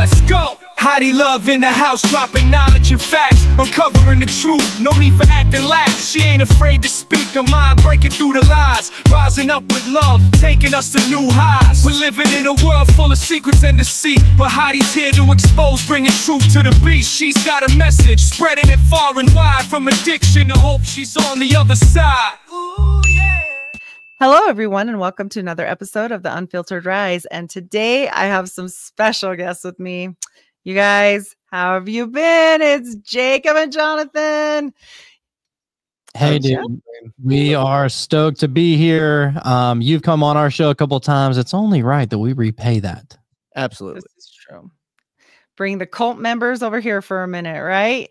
let's go. Heidi Luv in the house, dropping knowledge and facts, uncovering the truth. No need for acting lax. She ain't afraid to speak her mind, breaking through the lies, rising up with love, taking us to new highs. We're living in a world full of secrets and deceit, but Heidi's here to expose, bringing truth to the beast. She's got a message, spreading it far and wide, from addiction to hope. She's on the other side. Ooh, yeah. Hello, everyone, and welcome to another episode of the Unfiltered Rise. And today I have some special guests with me. You guys, how have you been? It's Jacob and Jonathan. Hey, dude. We are stoked to be here. Um, you've come on our show a couple times. It's only right that we repay that. Absolutely. This is true. Bring the cult members over here for a minute, right?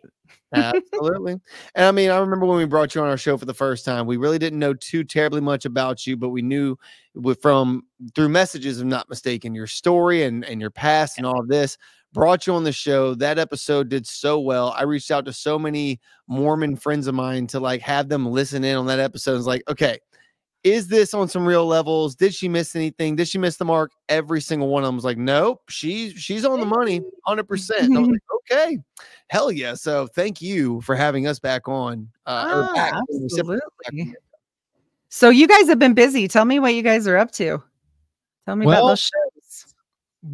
Absolutely. And I mean, I remember when we brought you on our show for the first time, we really didn't know too terribly much about you, but we knew from through messages, if not mistaken, your story and, and your past and all of this brought you on the show. That episode did so well. I reached out to so many Mormon friends of mine to like have them listen in on that episode. It's like, okay, is this on some real levels? Did she miss anything? Did she miss the mark? Every single one of them was like, nope, she's she's on the money, hundred percent. I was like, okay, hell yeah. So thank you for having us back on. Uh, Ah, back- absolutely. So you guys have been busy. Tell me what you guys are up to. Tell me about Well, those shows.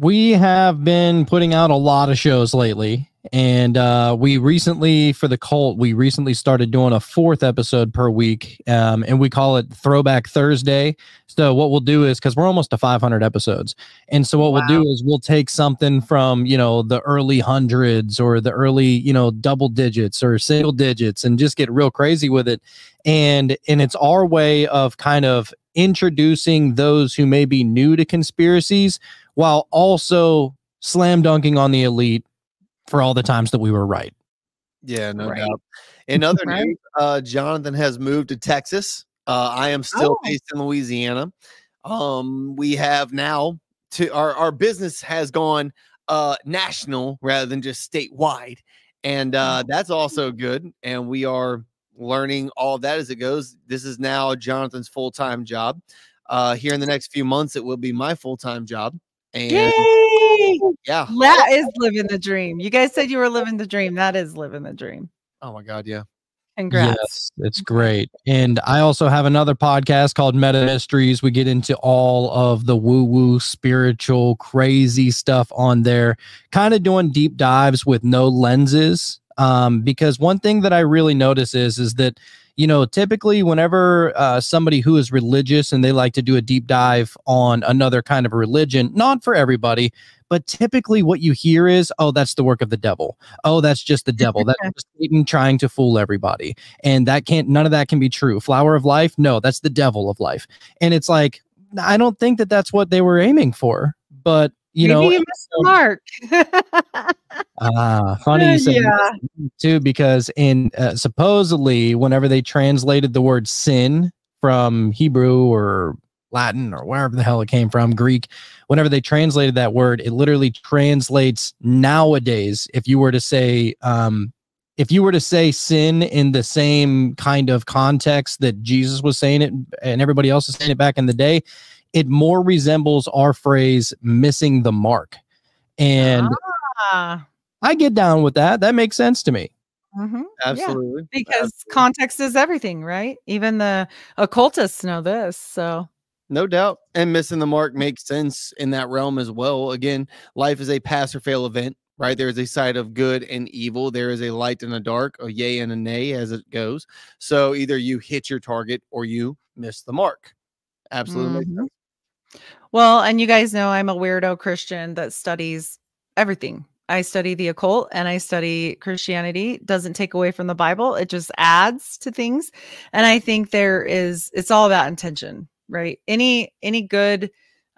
We have been putting out a lot of shows lately. And uh, we recently, for the cult, we recently started doing a fourth episode per week. Um, and we call it Throwback Thursday. So, what we'll do is because we're almost to 500 episodes. And so, what we'll do is we'll take something from, you know, the early hundreds or the early, you know, double digits or single digits and just get real crazy with it. And, and it's our way of kind of introducing those who may be new to conspiracies while also slam dunking on the elite for all the times that we were right. Yeah, no Right. doubt. In other Right. news, uh, Jonathan has moved to Texas. Uh, I am still Oh. based in Louisiana. Um, we have now to our our business has gone uh national rather than just statewide, and uh, that's also good. And we are learning all of that as it goes. This is now Jonathan's full time job. Uh, here in the next few months, it will be my full time job. And Yay! Yeah, That is living the dream. You guys said you were living the dream. That is living the dream. oh my god, yeah. Congrats. Yes, it's great. And I also have another podcast called Meta Mysteries. We get into all of the woo woo, spiritual, crazy stuff on there, kind of doing deep dives with no lenses. Um, because one thing that I really notice is is that you know typically whenever uh, somebody who is religious and they like to do a deep dive on another kind of religion, not for everybody, but typically what you hear is, oh, that's the work of the devil. Oh, that's just the devil. That's just Satan trying to fool everybody and that can't none of that can be true flower of life no that's the devil of life and it's like i don't think that that's what they were aiming for but you Maybe know you missed the mark. ah funny you say Yeah. too because in uh, supposedly whenever they translated the word sin from hebrew or latin or wherever the hell it came from greek whenever they translated that word it literally translates nowadays if you were to say um if you were to say sin in the same kind of context that Jesus was saying it and everybody else is saying it back in the day, it more resembles our phrase missing the mark. And Ah, I get down with that. That makes sense to me. mhm. Absolutely. Because Absolutely. context is everything, right? Even the occultists know this. So No doubt. And missing the mark makes sense in that realm as well. Again, life is a pass or fail event, right? There is a side of good and evil. There is a light and a dark, a yay and a nay as it goes. So either you hit your target or you miss the mark. Absolutely. makes Mhm. Well, and you guys know I'm a weirdo Christian that studies everything. I study the occult and I study Christianity. Doesn't take away from the Bible, it just adds to things. And I think there is it's all about intention, right? Any any good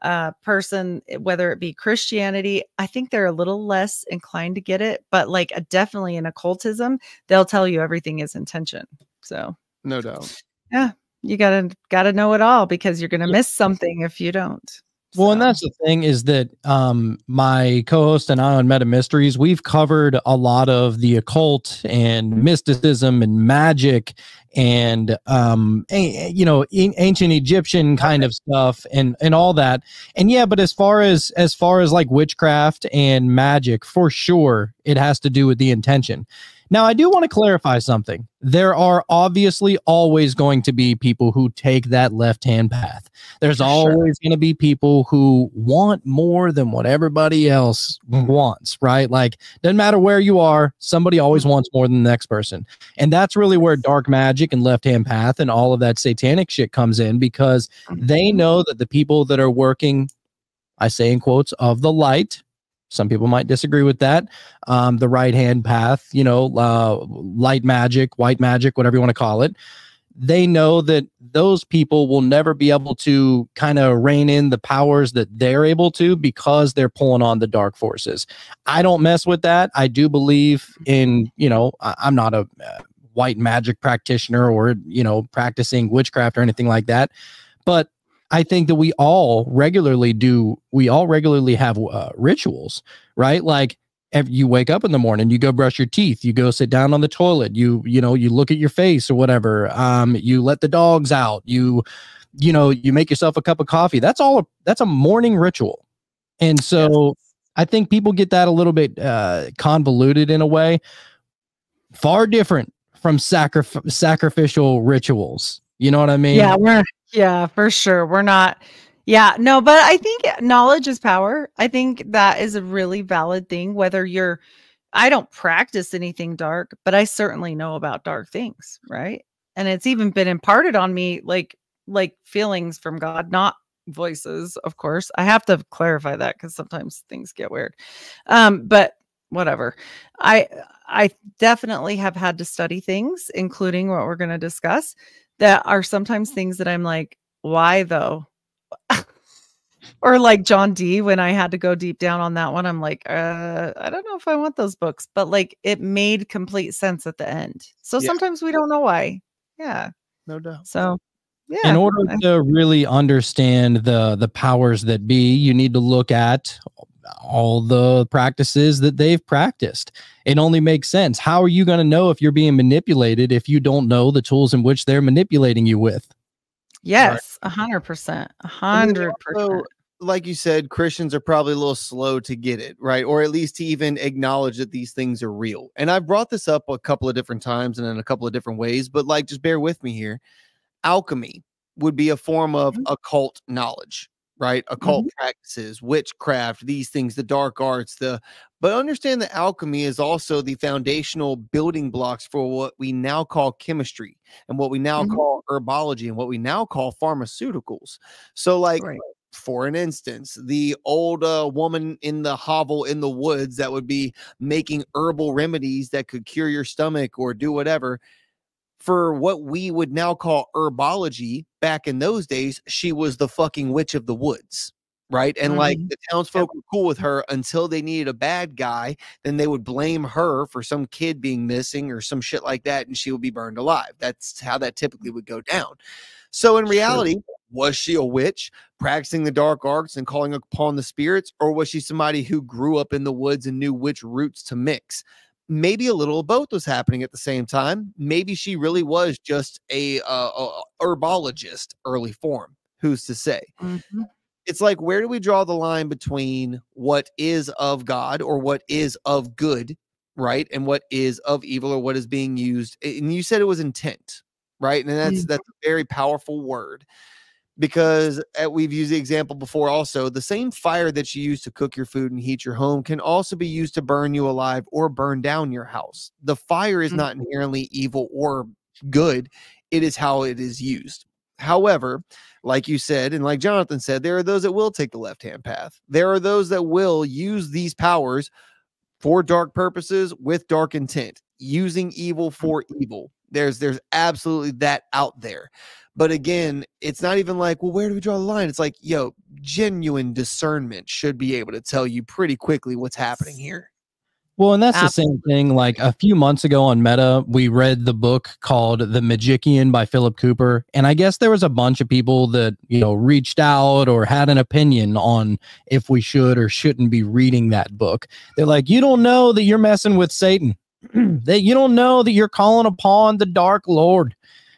uh person eh, whether it be Christianity, I think they're a little less inclined to get it, but like uh, definitely in occultism, they'll tell you everything is intention. So, No doubt. Yeah, you got to got to know it all because you're going to miss something if you don't. Well, and that's the thing is that um, my co-host and I on Meta Mysteries, we've covered a lot of the occult and mysticism and magic and um, a- you know an- ancient Egyptian kind of stuff and and all that. And yeah, but as far as as far as like witchcraft and magic, for sure, it has to do with the intention. Now, I do want to clarify something. There are obviously always going to be people who take that left hand path. There's For sure. always going to be people who want more than what everybody else wants, right? Like, doesn't matter where you are, somebody always mm-hmm. wants more than the next person. And that's really where dark magic and left hand path and all of that satanic shit comes in because they mm-hmm. know that the people that are working, I say in quotes, of the light, some people might disagree with that. Um, the right hand path, you know, uh, light magic, white magic, whatever you want to call it. They know that those people will never be able to kind of rein in the powers that they're able to because they're pulling on the dark forces. I don't mess with that. I do believe in, you know, I, I'm not a uh, white magic practitioner or, you know, practicing witchcraft or anything like that. But I think that we all regularly do, we all regularly have uh, rituals, right? Like you wake up in the morning, you go brush your teeth, you go sit down on the toilet, you, you know, you look at your face or whatever. Um, you let the dogs out, you, you know, you make yourself a cup of coffee. That's all, a, that's a morning ritual. And so I think people get that a little bit uh, convoluted in a way, far different from sacrif- sacrificial rituals. You know what I mean? yeah we're yeah for sure we're not yeah no but i think knowledge is power i think that is a really valid thing whether you're i don't practice anything dark but i certainly know about dark things right? And it's even been imparted on me like like feelings from god not voices of course i have to clarify that because sometimes things get weird um but whatever i i definitely have had to study things including what we're going to discuss that are sometimes things that I'm like, why though? or like John Dee when I had to go deep down on that one, I'm like, uh, I don't know if I want those books, but like it made complete sense at the end. So Yeah. sometimes we don't know why. Yeah. No doubt. So yeah. in order to really understand the the powers that be you need to look at all the practices that they've practiced it only makes sense how are you going to know if you're being manipulated if you don't know the tools in which they're manipulating you with yes, a hundred percent. A hundred percent. like you said, Christians are probably a little slow to get it, right? Or at least to even acknowledge that these things are real. And I've brought this up a couple of different times and in a couple of different ways, but like just bear with me here. Alchemy would be a form of Mhm. occult knowledge, right? Occult practices, witchcraft, these things, the dark arts, the but understand that alchemy is also the foundational building blocks for what we now call chemistry and what we now Mhm. call herbology and what we now call pharmaceuticals. So like Right. for an instance, the old uh, woman in the hovel in the woods that would be making herbal remedies that could cure your stomach or do whatever. For what we would now call herbology, back in those days, she was the fucking witch of the woods. Right. And like Mhm. the townsfolk were cool with her until they needed a bad guy. Then they would blame her for some kid being missing or some shit like that. And she would be burned alive. That's how that typically would go down. So in Sure. reality, was she a witch practicing the dark arts and calling upon the spirits, or was she somebody who grew up in the woods and knew which roots to mix? Maybe a little of both was happening at the same time. Maybe she really was just a, uh, a herbologist, early form. Who's to say? Mhm. It's like where do we draw the line between what is of God or what is of good, right, and what is of evil or what is being used? And you said it was intent, right? And that's Mhm. that's a very powerful word because uh, we've used the example before also the same fire that you use to cook your food and heat your home can also be used to burn you alive or burn down your house. The fire is Mhm. not inherently evil or good it is how it is used. However like you said and like jonathan said there are those that will take the left hand path. There are those that will use these powers for dark purposes with dark intent using evil for evil there's there's absolutely that out there but again it's not even like well where do we draw the line it's like yo genuine discernment should be able to tell you pretty quickly what's happening here Well, and that's the same thing. Like a few months ago on Meta, we read the book called The Magician by Philip Cooper. And I guess there was a bunch of people that, you know, reached out or had an opinion on if we should or shouldn't be reading that book. They're like, you don't know that you're messing with Satan. that you don't know that you're calling upon the dark Lord.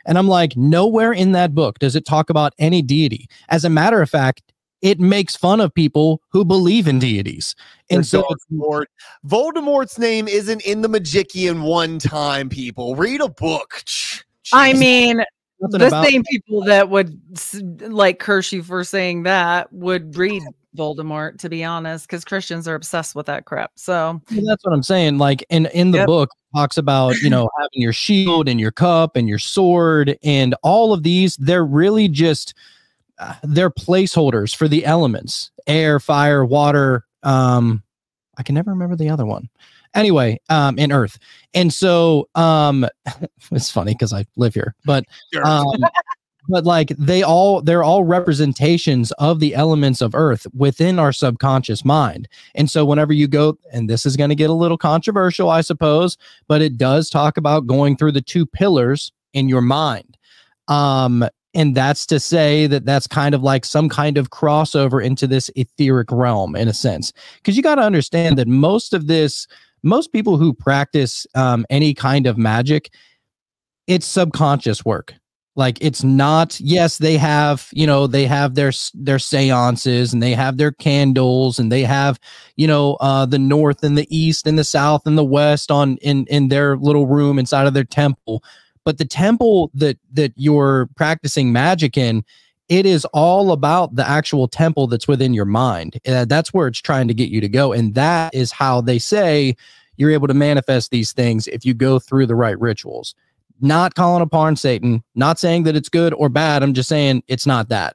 And I'm like, nowhere in that book does it talk about any deity. As a matter of fact, it makes fun of people who believe in deities. And so Lord, Voldemort's name isn't in the Magician one time, people. Read a book. Jeez. I mean, the same people that would like curse you for saying that would read Voldemort, to be honest, because Christians are obsessed with that crap. So well, that's what I'm saying. Like in in the yep. book talks about you know having your shield and your cup and your sword and all of these. They're really just they're placeholders for the elements air fire water um i can never remember the other one anyway um in earth and so um it's funny because i live here but um but like they all they're all representations of the elements of earth within our subconscious mind. And so whenever you go and this is going to get a little controversial i suppose but it does talk about going through the two pillars in your mind. Um and that's to say that that's kind of like some kind of crossover into this etheric realm in a sense. Because you got to understand that most of this most people who practice um, any kind of magic it's subconscious work like it's not yes they have you know they have their their seances and they have their candles and they have you know uh the north and the east and the south and the west on in in their little room inside of their temple. But the temple that that you're practicing magic in it is all about the actual temple that's within your mind. Uh, that's where it's trying to get you to go. And that is how they say you're able to manifest these things if you go through the right rituals not calling upon satan not saying that it's good or bad i'm just saying it's not that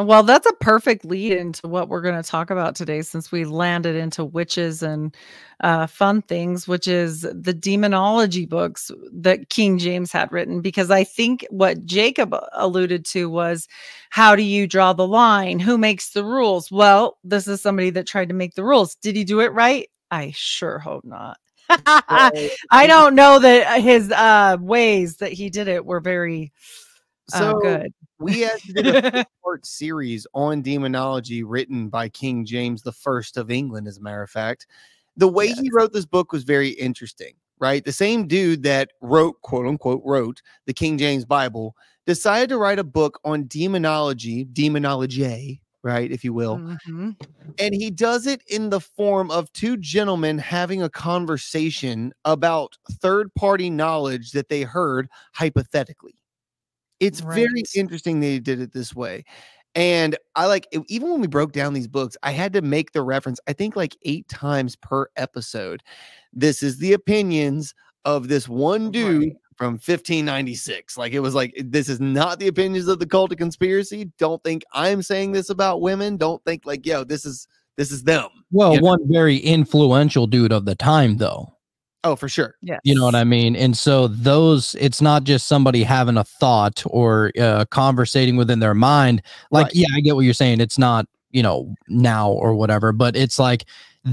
well, that's a perfect lead into what we're going to talk about today, since we landed into witches and uh, fun things, which is the demonology books that King James had written. Because I think what Jacob alluded to was how do you draw the line? Who makes the rules? Well, this is somebody that tried to make the rules. Did he do it right? I sure hope not. I don't know that his uh, ways that he did it were very uh, so good we actually did a part series on demonology written by King James the First of England, as a matter of fact. The way yes. he wrote this book was very interesting, right? The same dude that wrote, quote unquote, wrote the King James Bible decided to write a book on demonology, demonology, right, if you will. Mm-hmm. And he does it in the form of two gentlemen having a conversation about third party knowledge that they heard hypothetically. It's right. very interesting that he did it this way. And I like even when we broke down these books, I had to make the reference, I think like eight times per episode. This is the opinions of this one dude right. From 1596. Like it was like, this is not the opinions of the cult of conspiracy. Don't think I'm saying this about women. Don't think like, yo, this is this is them. Well, you know? one very influential dude of the time, though. Oh, for sure. Yeah. You know what I mean? And so those, it's not just somebody having a thought or uh, conversating within their mind. Like, right. yeah, I get what you're saying. It's not, you know, now or whatever, but it's like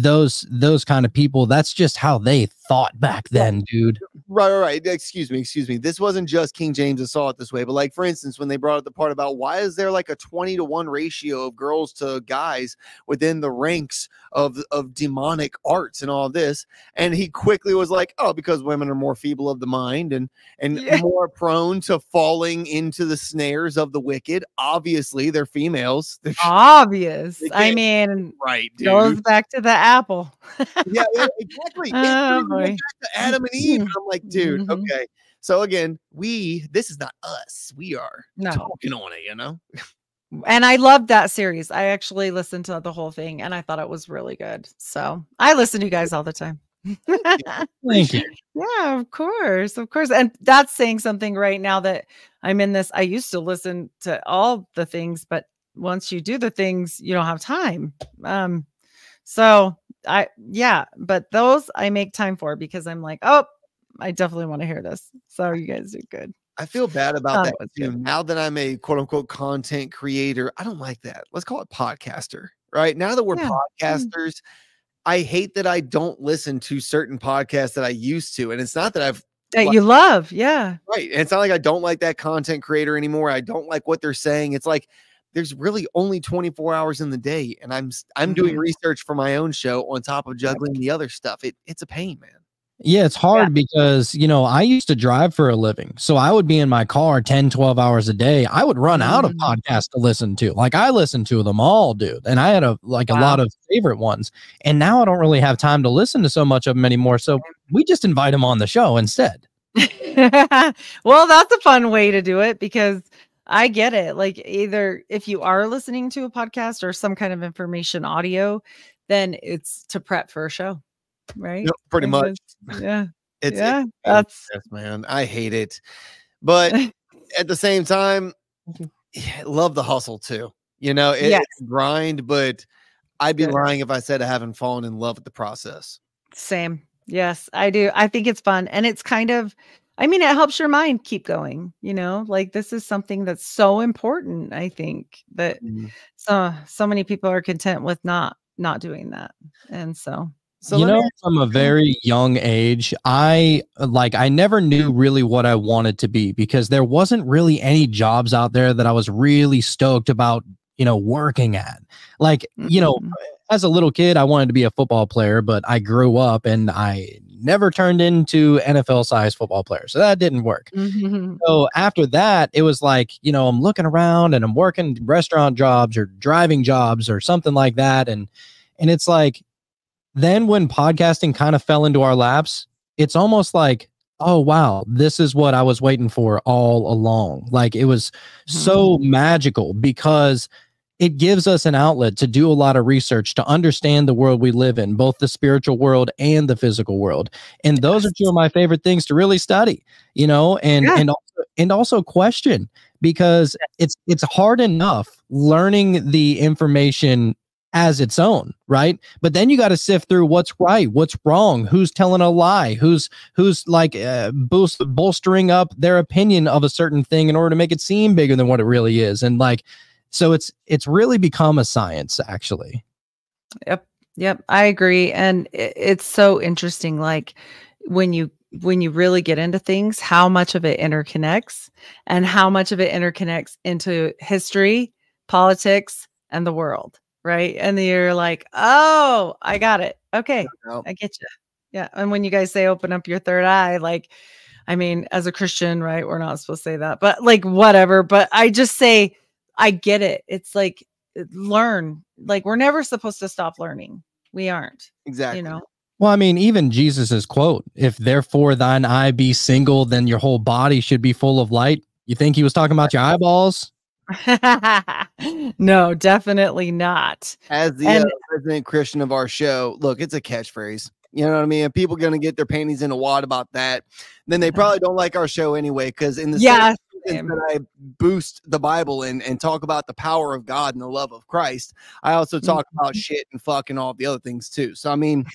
those those kind of people that's just how they thought back then dude. Right right right. Excuse me excuse me. This wasn't just king james that saw it this way but like for instance when they brought up the part about why is there like a 20 to 1 ratio of girls to guys within the ranks of of demonic arts and all this and he quickly was like oh because women are more feeble of the mind and and yeah. more prone to falling into the snares of the wicked. Obviously they're females. They're, obvious. They i mean right dude. goes back to the apple yeah, yeah exactly oh, back to adam and eve and i'm like dude mm-hmm. okay so again we this is not us we are no. talking on it you know and I loved that series. I actually listened to the whole thing and I thought it was really good. So I listen to you guys all the time. Thank you. Yeah, of course. Of course. And that's saying something right now that I'm in this. I used to listen to all the things, but once you do the things, you don't have time. Um, so I yeah, but those I make time for because I'm like, oh, I definitely want to hear this. So you guys do good. I feel bad about that too. Now that I'm a quote unquote content creator, I don't like that. Let's call it podcaster, right? Now that we're yeah. Podcasters, I hate that I don't listen to certain podcasts that I used to. And it's not that I've that you love. Yeah. right. And it's not like I don't like that content creator anymore. I don't like what they're saying. It's like there's really only 24 hours in the day. And I'm i'm doing Mhm. research for my own show on top of juggling the other stuff. It it's a pain, man. Yeah, it's hard because, you know, I used to drive for a living. So I would be in my car 10, 12 hours a day. I would run out of Mm. podcasts to listen to. Like I listened to them all, dude. And I had a like a lot of favorite ones. And now I don't really have time to listen to so much of them anymore. So we just invite them on the show instead. well, that's a fun way to do it because I get it. Like either if you are listening to a podcast or some kind of information audio, then it's to prep for a show, right? Yep, pretty much. Yeah. It's yeah. it's That's yes, man. I hate it. But at the same time, love the hustle too. You know, it, Yes. it's grind, but I'd be Good. lying if I said I haven't fallen in love with the process. same. Yes, I do. I think it's fun. And it's kind of, I mean, it helps your mind keep going, you know, like this is something that's so important. I think that so so many people are content with not not doing that. And so So you let me know, from a very young age, I like I never knew really what I wanted to be because there wasn't really any jobs out there that I was really stoked about, you know, working at. Like, you know, Mhm. as a little kid, I wanted to be a football player, but I grew up and I never turned into NFL size football player. So that didn't work. Mhm. So after that, it was like, you know, I'm looking around and I'm working restaurant jobs or driving jobs or something like that. And and it's like then when podcasting kind of fell into our laps, it's almost like, oh wow, this is what I was waiting for all along. Like it was so magical because it gives us an outlet to do a lot of research to understand the world we live in, both the spiritual world and the physical world. And those are two of my favorite things to really study, you know, and Yeah. and also, and also question because it's it's hard enough learning the information as its own, right? But then you got to sift through what's right, what's wrong, who's telling a lie, who's who's like uh, boost, bolstering up their opinion of a certain thing in order to make it seem bigger than what it really is, and like so it's it's really become a science actually. Yep. Yep. I agree. And it's so interesting. Like when you when you really get into things, how much of it interconnects and how much of it interconnects into history, politics, and the world. Right. And you're like, oh, I got it. Okay. I get you. Yeah. And when you guys say open up your third eye, like, I mean, as a Christian, right? We're not supposed to say that, but like, whatever. But I just say, I get it. It's like, learn. Like, we're never supposed to stop learning. We aren't, Exactly. you know? Well, I mean, even Jesus's quote, if therefore thine eye be single, then your whole body should be full of light. You think he was talking about your eyeballs? no, definitely not. As the And- uh, resident Christian of our show, look, it's a catchphrase. You know what I mean? And people going to get their panties in a wad about that. Then they probably don't like our show anyway, because in the same That I boost the Bible and, and talk about the power of God and the love of Christ, I also talk about Mm-hmm. shit and fuck and all the other things too. So I mean,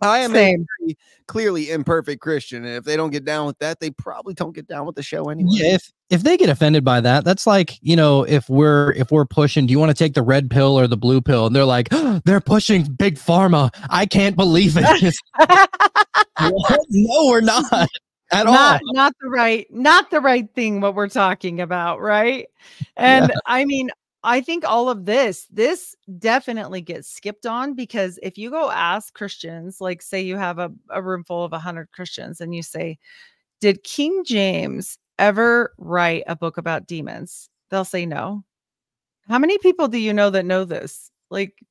I am a Same. very clearly imperfect Christian, and if they don't get down with that, they probably don't get down with the show anyway. Yeah, if if they get offended by that, that's like you know, if we're if we're pushing, do you want to take the red pill or the blue pill? And they're like, they're pushing big pharma. I can't believe it. No, we're not at not all. not the right not the right thing what we're talking about right and i mean i think all of this this definitely gets skipped on because if you go ask christians like say you have a, a room full of 100 christians and you say did king james ever write a book about demons they'll say no how many people do you know that know this like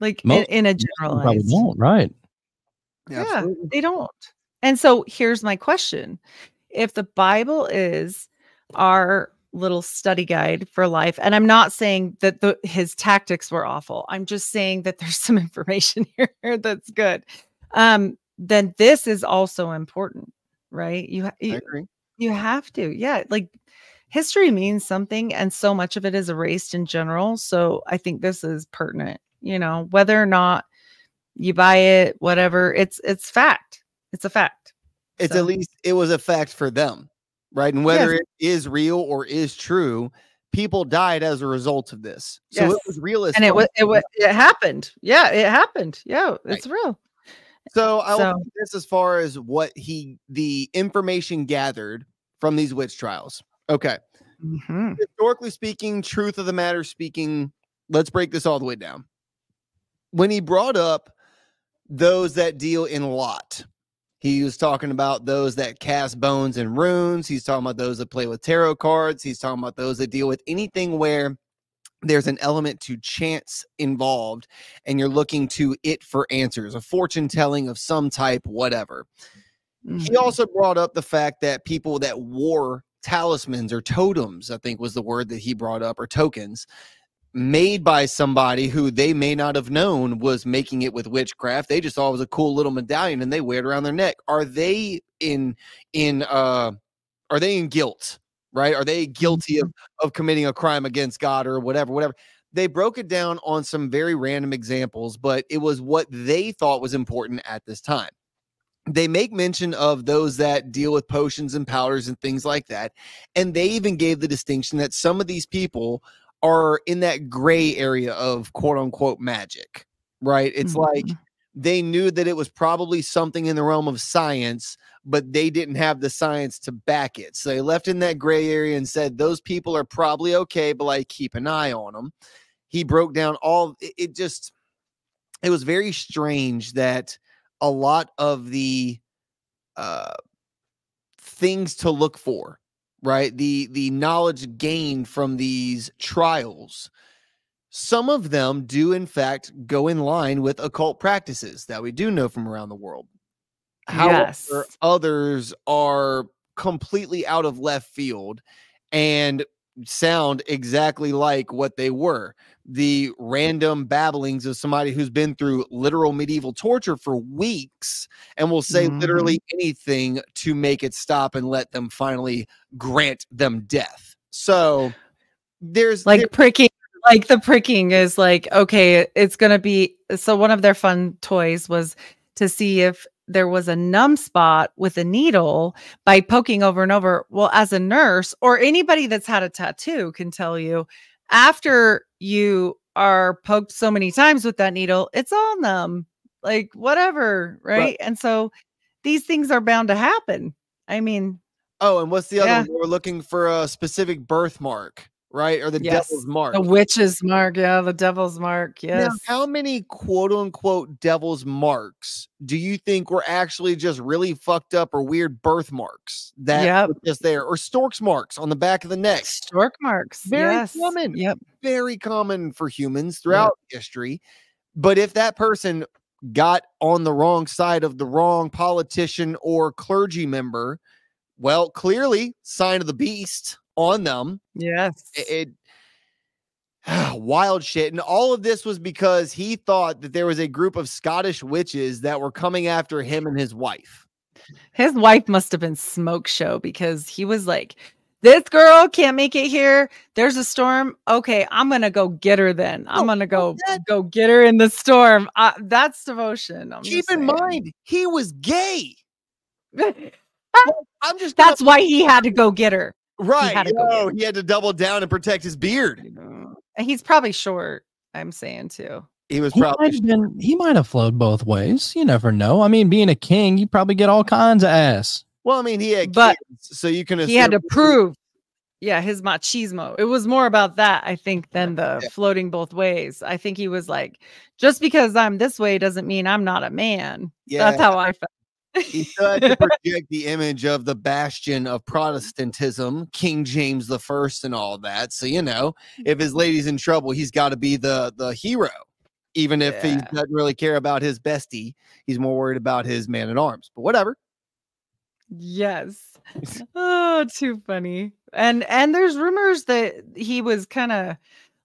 like in, Most in a Probably generalized won't, right? yeah, Absolutely. they don't. And so here's my question. If the Bible is our little study guide for life, and I'm not saying that the his tactics were awful. I'm just saying that there's some information here that's good. Um, then this is also important, right? You you, agree. you have to. Yeah, like history means something and so much of it is erased in general. So I think this is pertinent, you know, whether or not you buy it, whatever, it's it's fact. It's a fact. It's So- at least it was a fact for them, right? And whether Yes. it is real or is true, people died as a result of this. So Yes. it was realistic. and it was it was it happened. Yeah, it happened. Yeah, it's real. So I'll So- say this as far as what he the information gathered from these witch trials. Okay. Mhm. Historically speaking, truth of the matter speaking, let's break this all the way down. When he brought up those that deal in lot, he was talking about those that cast bones and runes. He's talking about those that play with tarot cards. He's talking about those that deal with anything where there's an element to chance involved and you're looking to it for answers, a fortune telling of some type, whatever. He Mhm. also brought up the fact that people that wore talismans or totems, I think was the word that he brought up, or tokens, made by somebody who they may not have known was making it with witchcraft. They just thought it was a cool little medallion and they wear it around their neck. Are they in in uh are they in guilt? Right? Are they guilty of, of committing a crime against God or whatever, whatever? They broke it down on some very random examples, but it was what they thought was important at this time they make mention of those that deal with potions and powders and things like that. And they even gave the distinction that some of these people are in that gray area of quote unquote magic, right? It's like Mhm. they knew that it was probably something in the realm of science, but they didn't have the science to back it. So they left in that gray area and said those people are probably okay, but like keep an eye on them. He broke down all it, it just it was very strange that a lot of the uh things to look for right? The the knowledge gained from these trials. Some of them do in fact go in line with occult practices that we do know from around the world. However Yes. others are completely out of left field and sound exactly like what they were the random babblings of somebody who's been through literal medieval torture for weeks and will say literally mm-hmm. anything to make it stop and let them finally grant them death. So there's like there- pricking like the pricking is like okay it's gonna be so one of their fun toys was to see if there was a numb spot with a needle by poking over and over well as a nurse or anybody that's had a tattoo can tell you after you are poked so many times with that needle it's all numb like whatever right, Right. and so these things are bound to happen i mean oh, and what's the other Yeah. one? We're looking for a specific birthmark, right? Or the Yes, devil's mark. the witch's mark yeah the devil's mark Now, yes how many quote unquote devil's marks do you think were actually just really fucked up or weird birthmarks that Yep. were just there or stork's marks on the back of the neck? Stork marks. Very yes. common. Yep. very common for humans throughout history. But if that person got on the wrong side of the wrong politician or clergy member, well, clearly sign of the beast on them. Yes. It, it- wild shit. And all of this was because he thought that there was a group of Scottish witches that were coming after him and his wife. His wife must have been smoke show because he was like, this girl can't make it here. There's a storm. Okay, I'm gonna go get her. Then I'm Oh, gonna go that- go get her in the storm. Uh, that's devotion. I'm Keep in mind, he was gay. I'm just that's why he had to go get her. Right. had to go get yo, it. he had to double down and protect his beard. And he's probably short. I'm saying too. He was He probably might been. He might have flowed both ways. You never know. I mean, being a king, you probably get all kinds of ass. well. I mean, he had But kids, so you can. He had to prove. Yeah, his machismo. It was more about that, I think, than the Yeah. floating both ways. I think he was like, just because I'm this way doesn't mean I'm not a man. Yeah, That's how I felt. He still had to project the image of the bastion of Protestantism, King James the First, and all that. So you know, if his mm-hmm. lady's in trouble, he's got to be the the hero, even if he doesn't really care about his bestie. He's more worried about his man at arms. But whatever. Yes. oh, too funny. And and there's rumors that he was kind of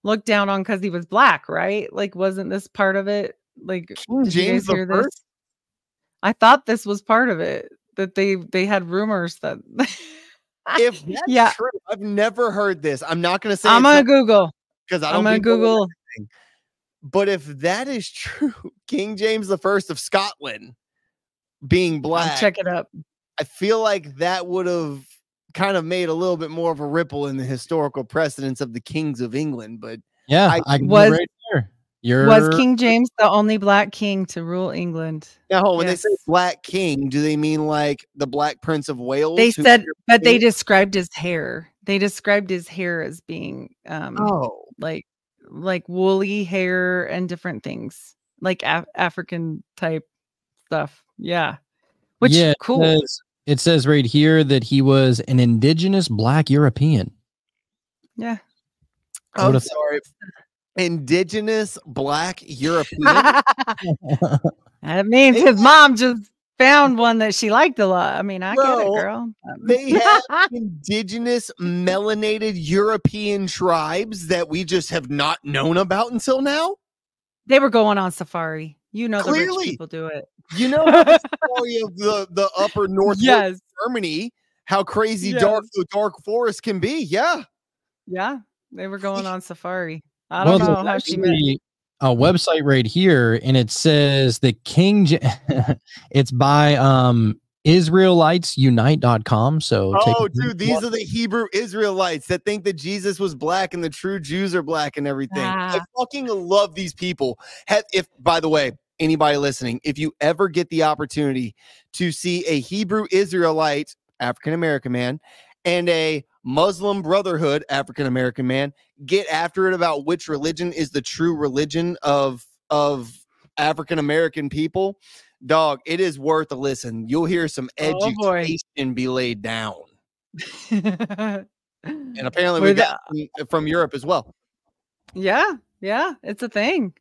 looked down on because he was black, right? Like, wasn't this part of it? Like, King James the First? This? I thought this was part of it. That they they had rumors that. If that's Yeah. true, I've never heard this. I'm not going to say I'm gonna Google. because I don't. I'm gonna Google. everything. But if that is true, King James the First of Scotland being I'll black, check it up. I feel like that would have kind of made a little bit more of a ripple in the historical precedence of the kings of England. But Yeah, I- I, Was- right here. You're Was King James the only black king to rule England? now, when Yes. they say black king, do they mean like the Black Prince of Wales? They said, but they described his hair. They described his hair as being um oh, like like woolly hair and different things, like Af- African type stuff. Yeah, which yeah, it cool. says- It says right here that he was an indigenous black European. yeah. I I'm would've- sorry. Indigenous black European. that means his mom just found one that she liked a lot. I mean, I get it, girl. they um, have indigenous melanated European tribes that we just have not known about until now. they were going on safari. You know, the Clearly. people do it. You know the story of the the upper north yes. Germany, how crazy dark the dark forest can be. Yeah. Yeah. They were going on safari. I well, don't know there's how she met. a website right here, and it says the King. Ja- it's by um IsraelitesUnite.com. So take Oh, a dude, these are the Hebrew Israelites that think that Jesus was black and the true Jews are black and everything. I Ah. fucking love these people. Have, if, by the way, anybody listening, if you ever get the opportunity to see a Hebrew Israelite, African American man, and a Muslim Brotherhood, African American man, get after it about which religion is the true religion of of African American people. Dog, it is worth a listen. You'll hear some Oh, education be laid down. and And apparently we got from Europe as well. Yeah, yeah, it's a thing.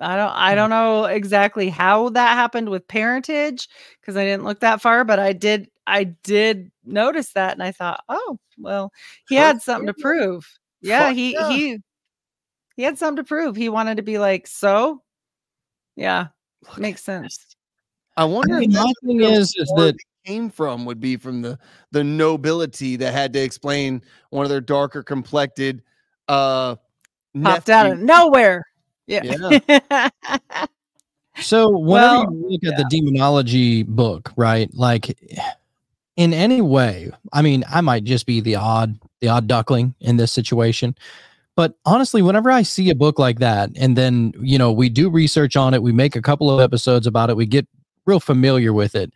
I don't I hmm. don't know exactly how that happened with parentage because I didn't look that far, but I did I did notice that and I thought, oh, well, he had something to prove. Yeah, Fuck he yeah. he he had something to prove. He wanted to be like, so yeah, makes sense. I wonder mean, if my that's thing is- is word that- came from would be from the the nobility that had to explain one of their darker complected uh Popped out of nowhere. Yeah. So whenever Well, you look at the demonology book, right? Like in any way, I mean, I might just be the odd, the odd duckling in this situation. But honestly, whenever I see a book like that, and then you know, we do research on it, we make a couple of episodes about it, we get real familiar with it.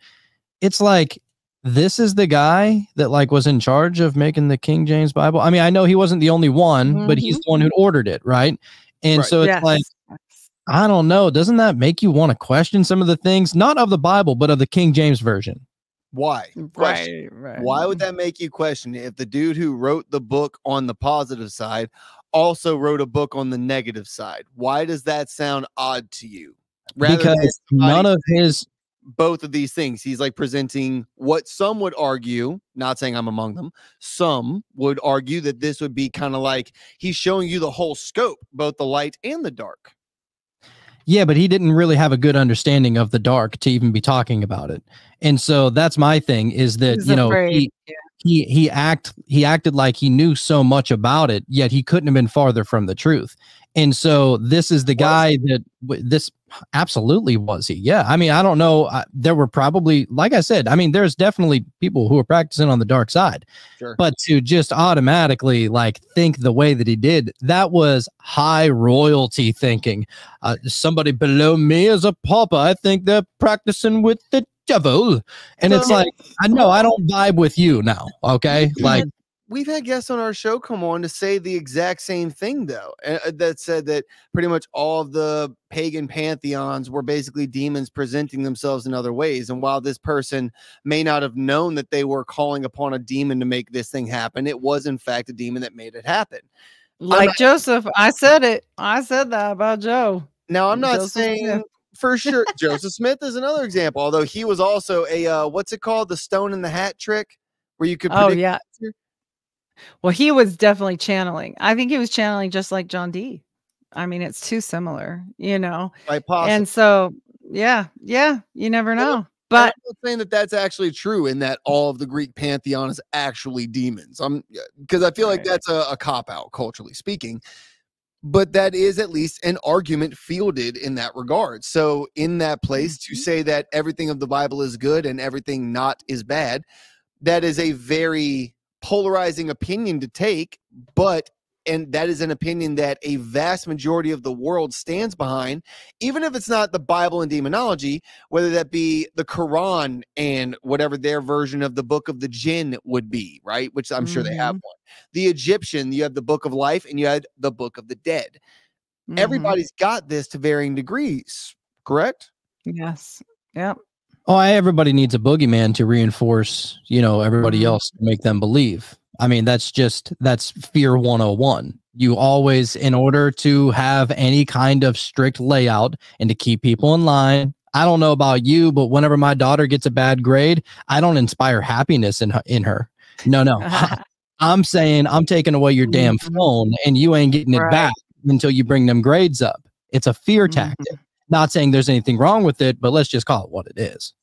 It's like this is the guy that like was in charge of making the King James Bible. I mean, I know he wasn't the only one, but he's mm-hmm. the one who ordered it, right? And Right. so it's Yes. like I don't know. Doesn't that make you want to question some of the things, not of the Bible, but of the King James version? Why? Question. right, right. Why would that make you question if the dude who wrote the book on the positive side also wrote a book on the negative side? Why does that sound odd to you? Rather because somebody none of his both of these things. He's like presenting what some would argue, not saying I'm among them, some would argue that this would be kind of like he's showing you the whole scope, both the light and the dark. Yeah, but he didn't really have a good understanding of the dark to even be talking about it. And so that's my thing is that He's you know he, yeah. he he act he acted like he knew so much about it, yet he couldn't have been farther from the truth. And so this is the guy that w- this absolutely was he. Yeah, I mean I don't know. Uh, there were probably like I said. I mean there's definitely people who are practicing on the dark side. Sure. but to just automatically like think the way that he did that was high royalty thinking uh, somebody below me is a pauper i think they're practicing with the devil and it's like i know i don't vibe with you now okay like We've had guests on our show come on to say the exact same thing, though, uh, that said that pretty much all of the pagan pantheons were basically demons presenting themselves in other ways. And while this person may not have known that they were calling upon a demon to make this thing happen, it was in fact a demon that made it happen. Like Joseph, I said it. I said that about Joe. Now, I'm not Joseph saying Smith. for sure. Joseph Smith is another example, although he was also a uh, what's it called, the stone in the hat trick, where you could Oh predict yeah. Well, he was definitely channeling. I think he was channeling just like John Dee. I mean, it's too similar, you know. Right. And so, yeah, yeah, you never know. But I'm not saying that that's actually true in that all of the Greek pantheon is actually demons. I'm because I feel like that's a, a cop out culturally speaking. But that is at least an argument fielded in that regard. So, in that place, to Mhm. say that everything of the Bible is good and everything not is bad, that is a very polarizing opinion to take, but and that is an opinion that a vast majority of the world stands behind, even if it's not the Bible and demonology, whether that be the Quran and whatever their version of the book of the jinn would be, right? Which I'm sure they have Mhm. one. The Egyptian, you have the book of life and you had the book of the dead. Mhm. Everybody's got this to varying degrees, correct? Yes. Yep. Oh, I- everybody needs a boogeyman to reinforce, you know, everybody Mhm. else to make them believe. I mean, that's just that's fear 101. You always in order to have any kind of strict layout and to keep people in line. I don't know about you, but whenever my daughter gets a bad grade, I don't inspire happiness in her, in her. No, no. I'm saying I'm taking away your damn Mhm. phone and you ain't getting it Right. back until you bring them grades up. It's a fear Mhm. tactic. Not saying there's anything wrong with it, but let's just call it what it is.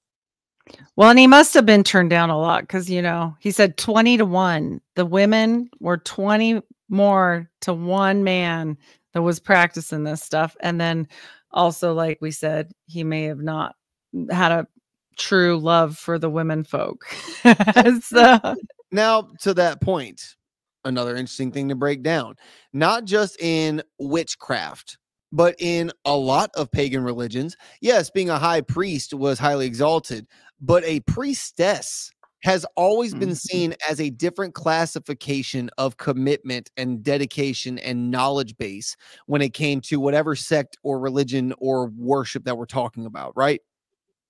Well, and he must have been turned down a lot because, you know, he said 20 to 1. The women were 20 more to one man that was practicing this stuff. And then also, like we said, he may have not had a true love for the women folk. so, Now, to that point, another interesting thing to break down, not just in witchcraft, but in a lot of pagan religions. Yes, being a high priest was highly exalted, but a priestess has always been Mhm. seen as a different classification of commitment and dedication and knowledge base when it came to whatever sect or religion or worship that we're talking about, right?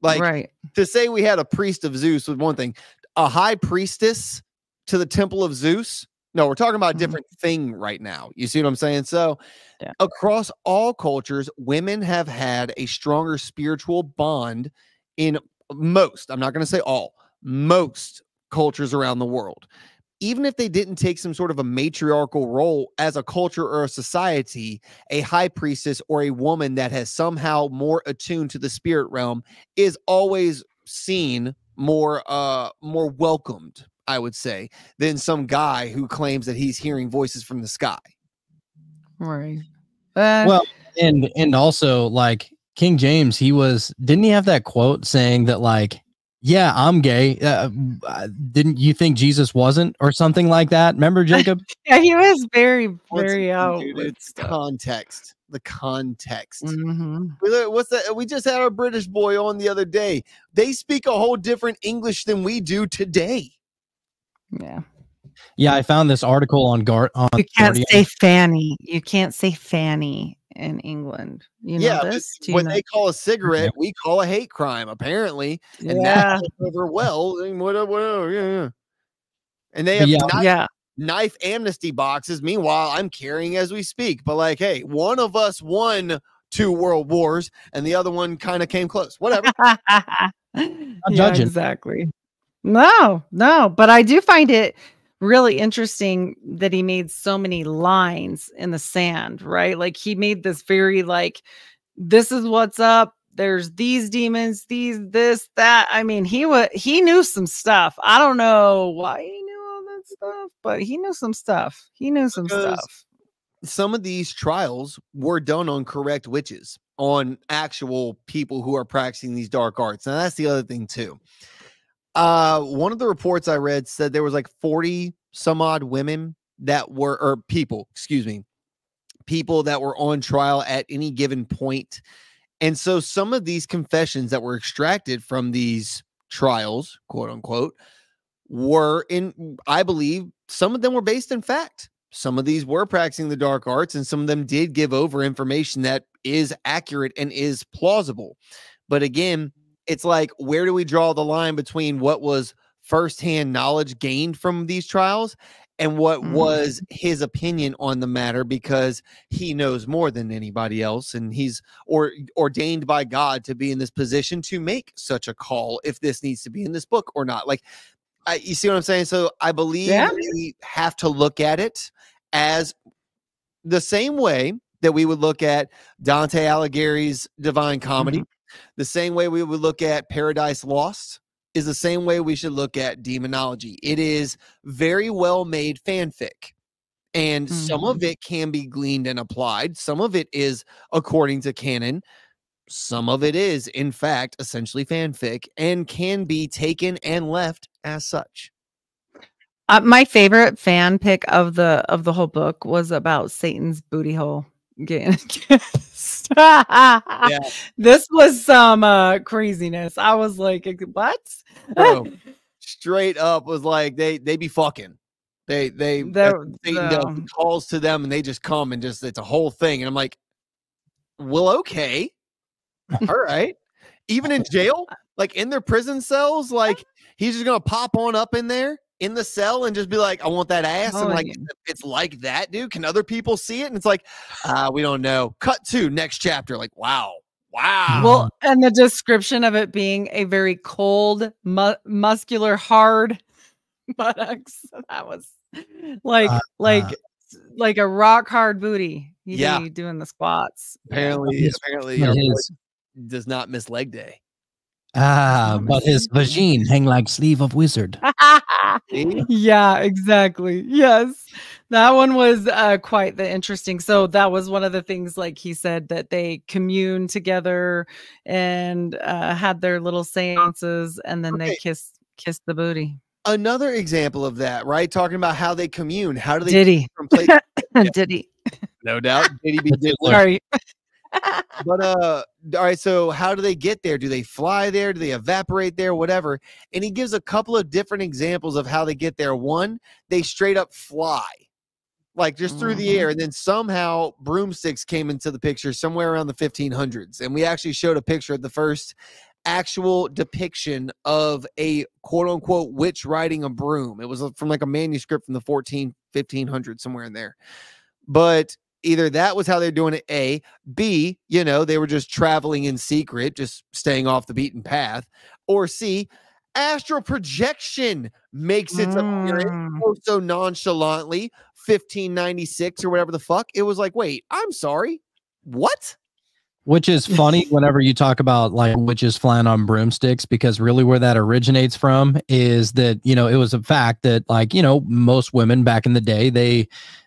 Like right. to say we had a priest of Zeus was one thing. A high priestess to the temple of Zeus. No, we're talking about a Mhm. different thing right now. You see what I'm saying? So, Yeah. across all cultures, women have had a stronger spiritual bond in most, I'm not going to say all, most cultures around the world. Even if they didn't take some sort of a matriarchal role as a culture or a society, a high priestess or a woman that has somehow more attuned to the spirit realm is always seen more uh more welcomed i would say than some guy who claims that he's hearing voices from the sky Right. Uh, Well, and and also like King James, he was didn't he have that quote saying that like, yeah, I'm gay. Uh, uh, didn't you think Jesus wasn't or something like that? Remember Jacob? yeah, he was very, very again, out dude, with it's stuff. context the context Mhm. We look- what's that we just had our british boy on the other day they speak a whole different english than we do today Yeah. yeah, I found this article on Guard on You can't Guardian. say Fanny. You can't say Fanny in England. You know yeah this? You when know? they call a cigarette we call a hate crime apparently and yeah. over well and whatever, uh, whatever yeah, yeah. and they have yeah. knife, yeah. knife amnesty boxes meanwhile i'm carrying as we speak but like hey one of us won two world wars and the other one kind of came close whatever yeah, judging. exactly. No, no, but I do find it really interesting that he made so many lines in the sand, right? Like he made this very like this is what's up. There's these demons, these this that. I mean, he was he knew some stuff. I don't know why he knew all that stuff, but he knew some stuff. He knew some Because stuff. some of these trials were done on correct witches, on actual people who are practicing these dark arts. Now that's the other thing too. Uh, one of the reports I read said there was like 40 some odd women that were or people, excuse me, people that were on trial at any given point. And so some of these confessions that were extracted from these trials, quote unquote, were in I believe some of them were based in fact some of these were practicing the dark arts and some of them did give over information that is accurate and is plausible but again it's like where do we draw the line between what was firsthand knowledge gained from these trials and what Mhm. was his opinion on the matter because he knows more than anybody else and he's or ordained by god to be in this position to make such a call if this needs to be in this book or not like I, you see what i'm saying so i believe Yeah. we have to look at it as the same way that we would look at Dante Alighieri's Divine Comedy, the same way we would look at Paradise Lost is the same way we should look at demonology. It is very well made fanfic. And some of it can be gleaned and applied. Some of it is according to canon. Some of it is, in fact, essentially fanfic and can be taken and left as such. Uh, my favorite fanfic of the of the whole book was about Satan's booty hole getting kissed. This was some uh craziness. I was like, what? Bro, straight up was like they they be fucking. They they Satan the- calls to them and they just come and just it's a whole thing. And I'm like, well, okay. All right. Even in jail, like in their prison cells, like he's just gonna pop on up in there in the cell and just be like, I want that ass. Oh, and like yeah. it's like that, dude. Can other people see it? And it's like, uh, we don't know. Cut to next chapter. Like, wow. Wow. Well, and the description of it being a very cold, mu- muscular, hard buttocks. That was like, Uh, like, uh. like a rock hard booty. He'd Yeah. be doing the squats. Apparently, His- apparently but our his- does not miss leg day. Ah, but his vagine hang like sleeve of wizard. Yeah, exactly. Yes. That one was uh, quite the interesting. So that was one of the things like he said that they commune together and uh, had their little seances and then Okay. they kiss kiss the booty. Another example of that, right? Talking about how they commune. How do they Did he? from place? Yeah. Did he? no doubt. Did he be Diddler. Sorry. But uh all right, so how do they get there? Do they fly there? Do they evaporate there? Whatever. And he gives a couple of different examples of how they get there. One, they straight up fly. Like just through the air, and then somehow broomsticks came into the picture somewhere around the 1500s. And we actually showed a picture of the first actual depiction of a quote unquote witch riding a broom. It was uh, from like a manuscript from the 14, 1500s, somewhere in there. But either that was how they're doing it, A, B, you know, they were just traveling in secret, just staying off the beaten path, or C, astral projection makes its appearance Mm. oh so nonchalantly, 1596 or whatever the fuck. It was like, wait, I'm sorry. What? Which is funny whenever you talk about like witches flying on broomsticks, because really where that originates from is that, you know, it was a fact that like, you know, most women back in the day, they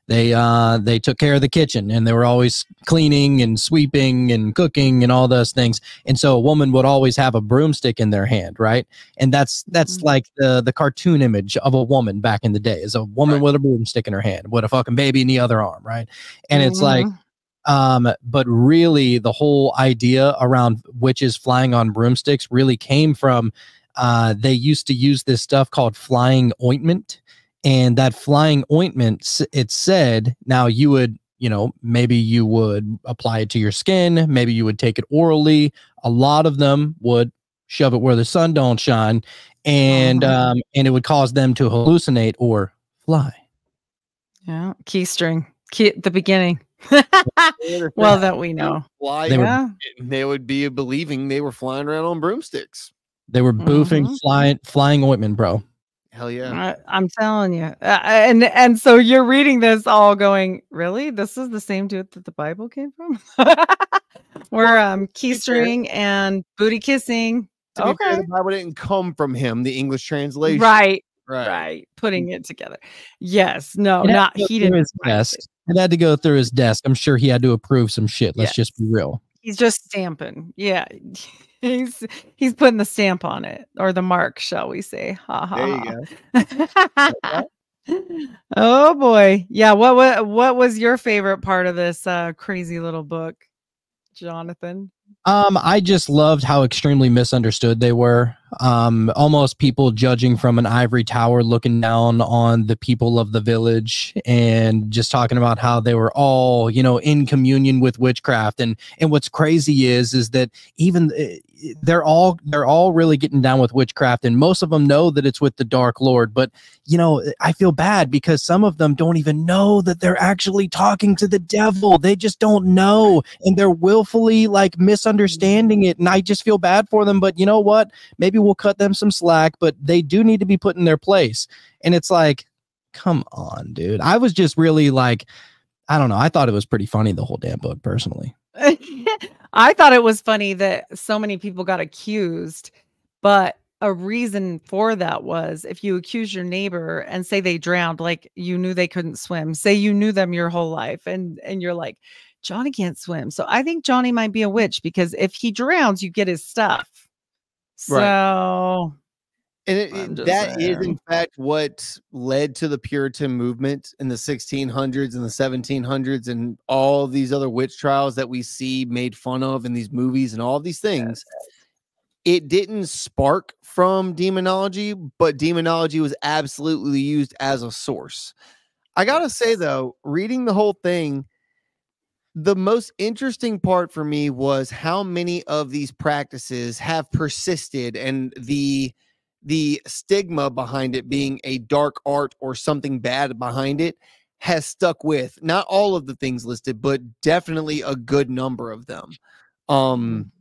they uh they took care of the kitchen and they were always cleaning and sweeping and cooking and all those things. And so a woman would always have a broomstick in their hand, right? And that's that's Mhm. like the the cartoon image of a woman back in the day is a woman Right. with a broomstick in her hand with a fucking baby in the other arm, right? And it's like Mhm. um but really the whole idea around witches flying on broomsticks really came from uh they used to use this stuff called flying ointment and that flying ointment it said now you would you know maybe you would apply it to your skin maybe you would take it orally a lot of them would shove it where the sun don't shine and Mhm. um and it would cause them to hallucinate or fly Yeah. Key string. Key the beginning. well, that we know. Fly, They were- Yeah. they would be believing they were flying around on broomsticks. they were boofing Mhm. flying flying ointment bro Hell yeah. I, I'm telling you, uh, and and so you're reading this all going, really? This is the same dude that the Bible came from, where um key string and booty kissing. To be fair, Okay, the Bible didn't come from him, the English translation. right, Right. right, putting it together. Yes, no, It not he didn't. his desk. it. It had to go through his desk. I'm sure he had to approve some shit. Let's just be real. He's just stamping. Yeah, he's he's putting the stamp on it or the mark, shall we say? Ha ha. There you ha. go. oh boy. Yeah, what, what what was your favorite part of this uh crazy little book, Jonathan? Um, I just loved how extremely misunderstood they were. Um, almost people judging from an ivory tower, looking down on the people of the village, and just talking about how they were all, you know, in communion with witchcraft. And and what's crazy is, is that even uh, they're all they're all really getting down with witchcraft, and most of them know that it's with the Dark Lord. But you know, I feel bad because some of them don't even know that they're actually talking to the devil. They just don't know, and they're willfully like misunderstanding it. And I just feel bad for them. But you know what? Maybe we'll cut them some slack, but they do need to be put in their place. And it's like, come on, dude. I was just really like, I don't know. I thought it was pretty funny the whole damn book, personally. I thought it was funny that so many people got accused, but a reason for that was if you accuse your neighbor and say they drowned, like you knew they couldn't swim, say you knew them your whole life, and and you're like, Johnny can't swim. So I think Johnny might be a witch because if he drowns, you get his stuff. Right. So And it, I'm it- just that is, in fact, what led to the Puritan movement in the 1600s and the 1700s, and all these other witch trials that we see made fun of in these movies and all these things. It didn't spark from demonology, but demonology was absolutely used as a source. I gotta say, though, reading the whole thing, the most interesting part for me was how many of these practices have persisted and the the stigma behind it being a dark art or something bad behind it has stuck with not all of the things listed but definitely a good number of them. Um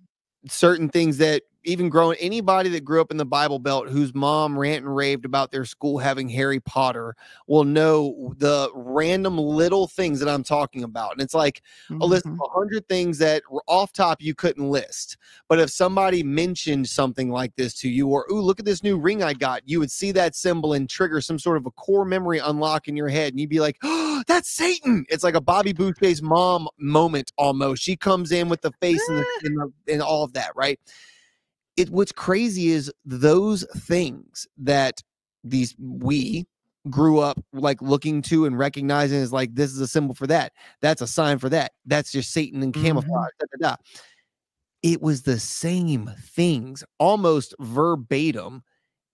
certain things that even growing anybody that grew up in the bible belt whose mom rant and raved about their school having harry potter will know the random little things that i'm talking about and it's like a list of Mhm. a hundred things that were off top you couldn't list. But if somebody mentioned something like this to you, or ooh, look at this new ring I got, you would see that symbol and trigger some sort of a core memory unlock in your head, and you'd be like, "Oh, that's Satan!" It's like a Bobby Boucher's mom moment almost. She comes in with the face and, the, and, the, and all of that, right? It what's crazy is those things that these we grew up like looking to and recognizing as like this is a symbol for that that's a sign for that. That's just Satan and camouflage. Mm-hmm. da, da, da. It was the same things, almost verbatim,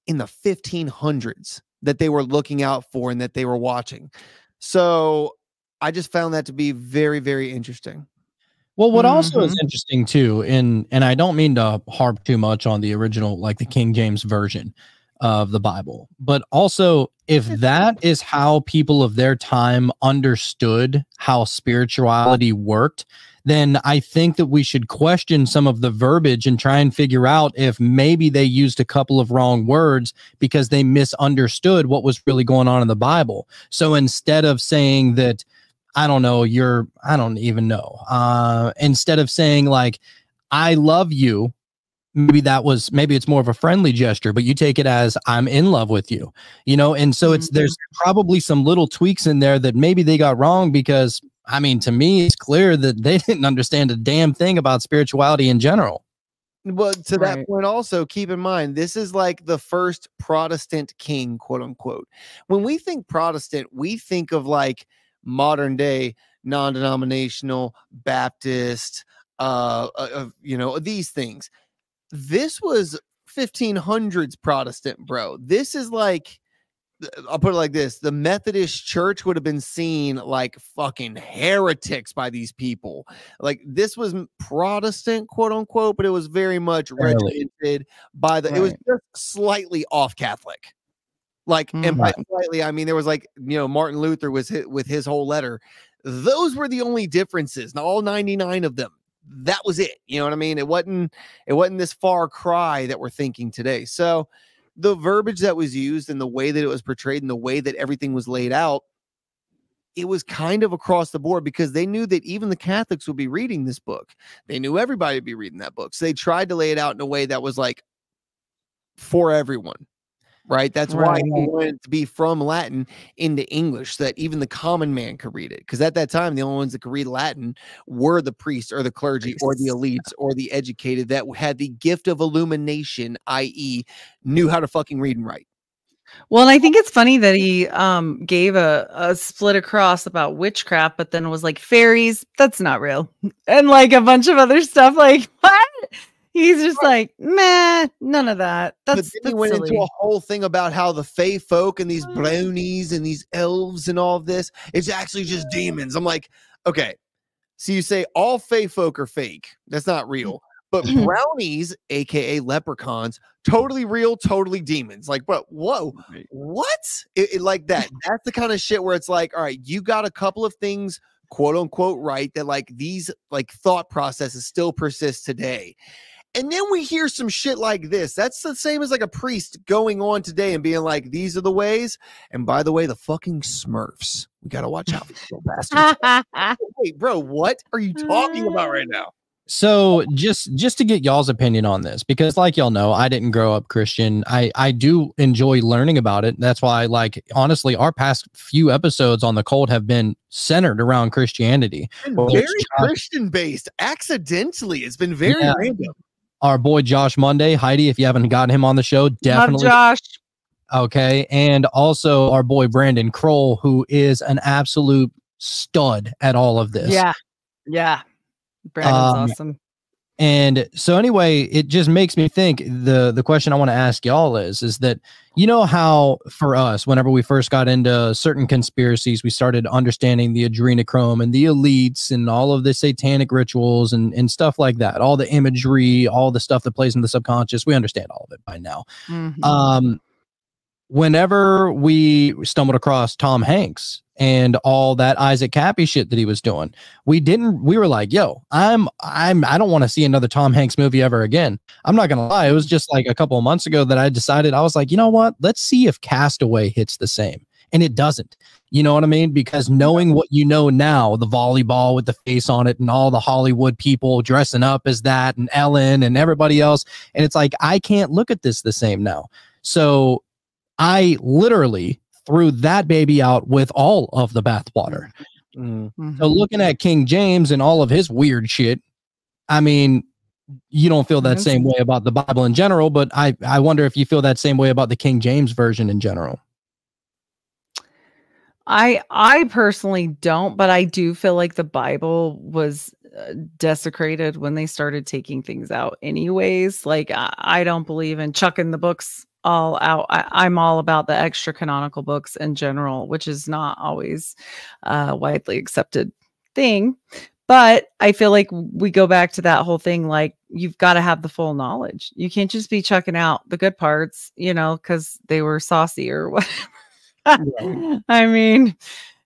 in the 1500s that they were looking out for and that they were watching. So I just found that to be very, very interesting. Well, what also is Mhm. interesting too, and and I don't mean to harp too much on the original, like the King James version of the Bible, but also if that is how people of their time understood how spirituality worked, then I think that we should question some of the verbiage and try and figure out if maybe they used a couple of wrong words because they misunderstood what was really going on in the Bible. So instead of saying that I don't know, you're, I don't even know. Uh, instead of saying like, I love you, maybe that was, maybe it's more of a friendly gesture, but you take it as I'm in love with you, you know? And so it's, there's probably some little tweaks in there that maybe they got wrong because I mean, to me, it's clear that they didn't understand a damn thing about spirituality in general. Well, to that point, also keep in mind this is like the first Protestant king, quote unquote. When we think Protestant, we think of like modern day non denominational Baptist, uh, uh, you know, these things. This was 1500s Protestant, bro. This is like, I'll put it like this the Methodist church would have been seen like fucking heretics by these people. Like, this was Protestant, quote unquote, but it was very much regimented by the, it was just slightly off Catholic. Like, and by mm. slightly, I mean, there was like, you know, Martin Luther was hit with his whole letter. Those were the only differences. Now, all 99 of them, that was it. You know what I mean? It wasn't, it wasn't this far cry that we're thinking today. So, the verbiage that was used and the way that it was portrayed and the way that everything was laid out, it was kind of across the board because they knew that even the Catholics would be reading this book. They knew everybody would be reading that book. So they tried to lay it out in a way that was like for everyone. Right. That's why they Right. wanted it to be from Latin into English so that even the common man could read it. Because at that time, the only ones that could read Latin were the priests or the clergy or the elites or the educated that had the gift of illumination, i.e., knew how to fucking read and write. Well, and I think it's funny that he um gave a, a split across about witchcraft, but then was like fairies, that's not real. And like a bunch of other stuff. Like, what? He's just like, meh, none of that. But That's, then that's he went silly. into a whole thing about how the Fey folk and these Mm. brownies and these elves and all of this, it's actually just demons. I'm like, okay. So you say all Fey folk are fake. That's not real. But brownies, aka leprechauns, totally real, totally demons. Like, but whoa, what? It, it- like that. That's the kind of shit where it's like, all right, you got a couple of things, quote unquote, right, that like these like thought processes still persist today. And then we hear some shit like this. That's the same as like a priest going on today and being like, these are the ways. And by the way, the fucking Smurfs. We got to watch out for these little bastards. Wait, bro, what are you talking about right now? So just just to get y'all's opinion on this, because like y'all know, I didn't grow up Christian. I I do enjoy learning about it. That's why, like honestly, our past few episodes on the Cult have been centered around Christianity. Very uh, Christian based. Accidentally, it's been very Yeah. random. Our boy Josh Monday. Heidi, if you haven't gotten him on the show, definitely. Love Josh. Okay. And also our boy Brandon Kroll, who is an absolute stud at all of this. Yeah. Yeah. Brandon's Um, awesome. And so anyway, it just makes me think the the question I want to ask y'all is is that you know how for us whenever we first got into certain conspiracies we started understanding the adrenochrome and the elites and all of the satanic rituals and and stuff like that all the imagery all the stuff that plays in the subconscious we understand all of it by now Mhm. um whenever we stumbled across Tom Hanks and all that Isaac Kappy shit that he was doing, we didn't we were like, yo, I'm I'm I don't want to see another Tom Hanks movie ever again. I'm not gonna lie, it was just like a couple of months ago that I decided I was like, you know what? Let's see if Castaway hits the same. And it doesn't. You know what I mean? Because knowing what you know now, the volleyball with the face on it and all the Hollywood people dressing up as that and Ellen and everybody else. And it's like, I can't look at this the same now. So I literally threw that baby out with all of the bathwater. Mm. Mhm. So looking at King James and all of his weird shit, I mean, you don't feel that same way about the Bible in general, but I I wonder if you feel that same way about the King James version in general. I I personally don't, but I do feel like the Bible was uh, desecrated when they started taking things out. Anyways, like I, I don't believe in chucking the books all out. I, I'm all about the extra canonical books in general, which is not always uh, widely accepted thing. But I feel like we go back to that whole thing. Like you've got to have the full knowledge. You can't just be chucking out the good parts, you know, because they were saucy or whatever. I mean,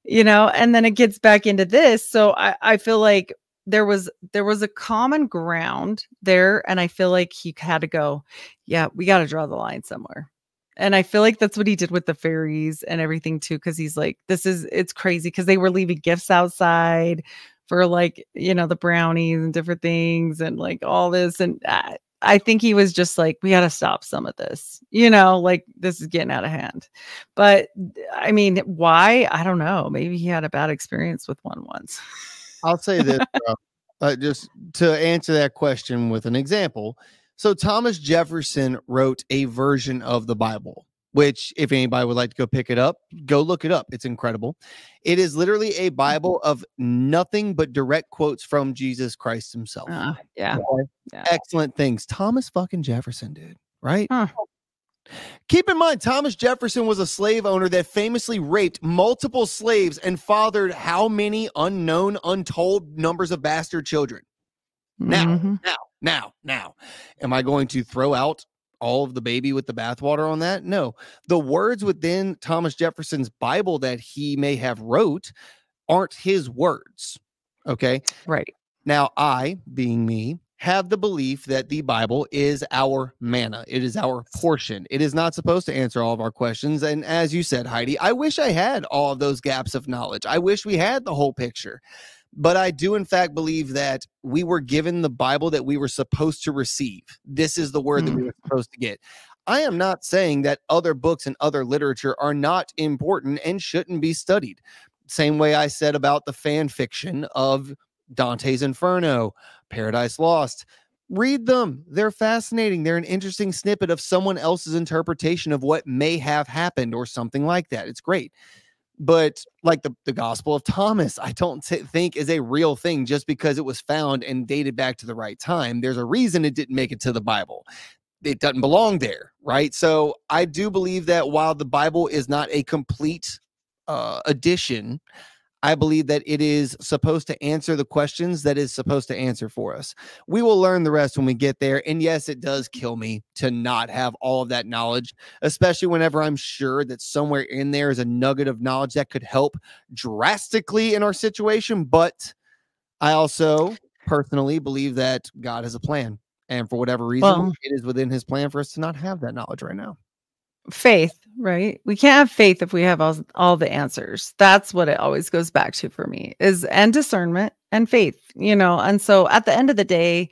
you know, and then it gets back into this. So I, I feel like there was there was a common ground there, and I feel like he had to go, yeah, we got to draw the line somewhere. And I feel like that's what he did with the fairies and everything too, because he's like, this is it's crazy because they were leaving gifts outside for like you know the brownies and different things and like all this and I, I think he was just like we got to stop some of this you know like this is getting out of hand. But I mean why? I don't know. Maybe he had a bad experience with one once I'll say this, bro, uh, just to answer that question with an example. So Thomas Jefferson wrote a version of the Bible, which, if anybody would like to go pick it up, go look it up. It's incredible. It is literally a Bible of nothing but direct quotes from Jesus Christ himself. uh, yeah yeah. Excellent things. Thomas fucking Jefferson did, right? Huh. Keep in mind, Thomas Jefferson was a slave owner that famously raped multiple slaves and fathered how many unknown, untold numbers of bastard children. Now, Mhm. now, now, now, am I going to throw out all of the baby with the bathwater on that? No. The words within Thomas Jefferson's Bible that he may have wrote aren't his words. Okay. right Now, I, being me, have the belief that the Bible is our manna. It is our portion. It is not supposed to answer all of our questions. And as you said, Heidi, I wish I had all of those gaps of knowledge. I wish we had the whole picture. But I do, in fact, believe that we were given the Bible that we were supposed to receive. This is the word that we hmm. were supposed to get. I am not saying that other books and other literature are not important and shouldn't be studied. Same way I said about the fan fiction of Dante's Inferno, Paradise Lost. Read them. They're fascinating. They're an interesting snippet of someone else's interpretation of what may have happened or something like that. It's great. But like the, the Gospel of Thomas, I don't t- think is a real thing just because it was found and dated back to the right time. There's a reason it didn't make it to the Bible. It doesn't belong there, right? So I do believe that while the Bible is not a complete uh, addition, I believe that it is supposed to answer the questions that is supposed to answer for us. We will learn the rest when we get there. And yes, it does kill me to not have all of that knowledge, especially whenever I'm sure that somewhere in there is a nugget of knowledge that could help drastically in our situation. But I also personally believe that God has a plan. And for whatever reason, Well- it is within his plan for us to not have that knowledge right now. Faith right? We can't have faith if we have all, all the answers. That's what it always goes back to for me is and discernment and faith you know? And so at the end of the day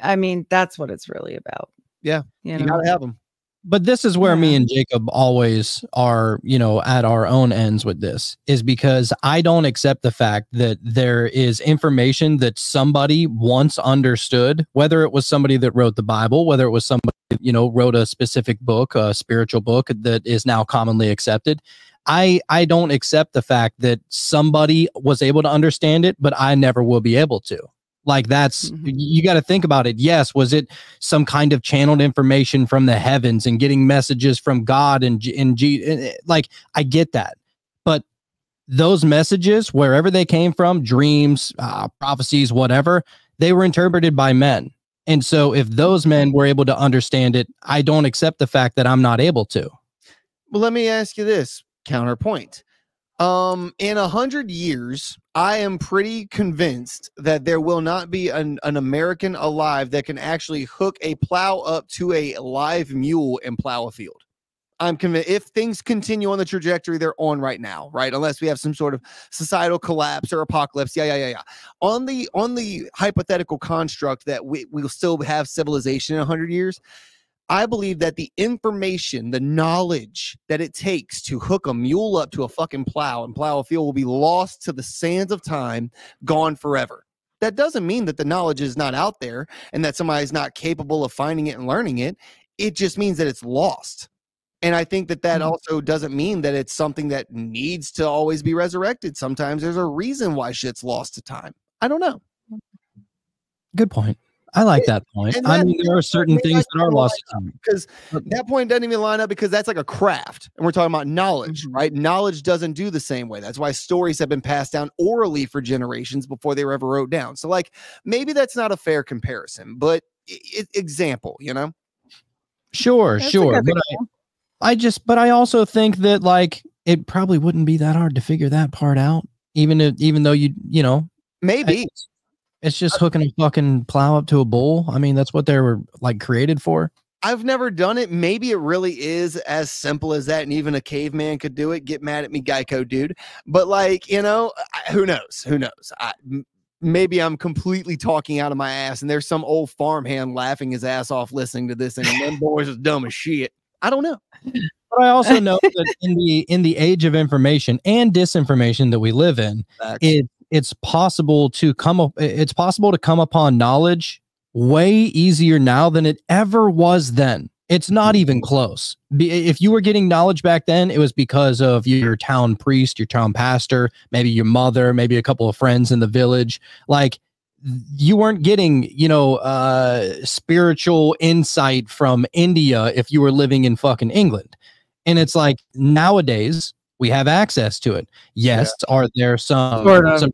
i mean that's what it's really about. Yeah, you You know? gotta have them. But this is where me and Jacob always are, you know, at our own ends with this is because I don't accept the fact that there is information that somebody once understood, whether it was somebody that wrote the Bible, whether it was somebody, you know, wrote a specific book, a spiritual book that is now commonly accepted. I I don't accept the fact that somebody was able to understand it, but I never will be able to. Like that's Mhm. you got to think about it. Yes, was it some kind of channeled information from the heavens and getting messages from God and and G eh, like I get that. But those messages wherever they came from, dreams, uh, prophecies, whatever, they were interpreted by men. And so if those men were able to understand it, I don't accept the fact that I'm not able to. Well, let me ask you this counterpoint. Um, in a hundred years, I am pretty convinced that there will not be an, an American alive that can actually hook a plow up to a live mule and plow a field. I'm convinced if things continue on the trajectory they're on right now, right? Unless we have some sort of societal collapse or apocalypse. Yeah, yeah, yeah, yeah. On the on the hypothetical construct that we we'll still have civilization in a 100 years, I believe that the information, the knowledge that it takes to hook a mule up to a fucking plow and plow a field will be lost to the sands of time, gone forever. That doesn't mean that the knowledge is not out there and that somebody's not capable of finding it and learning it. It just means that it's lost. And I think that that Mhm. also doesn't mean that it's something that needs to always be resurrected. Sometimes there's a reason why shit's lost to time. I don't know. Good point. I like that point. and I mean, there are certain maybe things that are lost like to time. because But- that point doesn't even line up because that's like a craft and we're talking about knowledge Mhm. right knowledge doesn't do the same way that's why stories have been passed down orally for generations before they were ever wrote down so like maybe that's not a fair comparison but i- i- example you know Sure, That's sure. good But I. I just, but I also think that like it probably wouldn't be that hard to figure that part out, even if, even though you, you know, maybe it's, it's just hooking a fucking plow up to a bull. I mean, that's what they were like created for. i've never done it. Maybe it really is as simple as that and even a caveman could do it. Get mad at me geico dude. But like you know I- who knows? Who knows? I, maybe i'm completely talking out of my ass and there's some old farmhand laughing his ass off listening to this and them boys is dumb as shit. I don't know. But I also know that in the in the age of information and disinformation that we live in, it it's possible to come up it's possible to come upon knowledge way easier now than it ever was then. It's not even close. If you were getting knowledge back then it was because of your town priest your town pastor maybe your mother maybe a couple of friends in the village. Like you weren't getting you know uh spiritual insight from india if you were living in fucking england. And it's like nowadays we have access to it yes are there some, some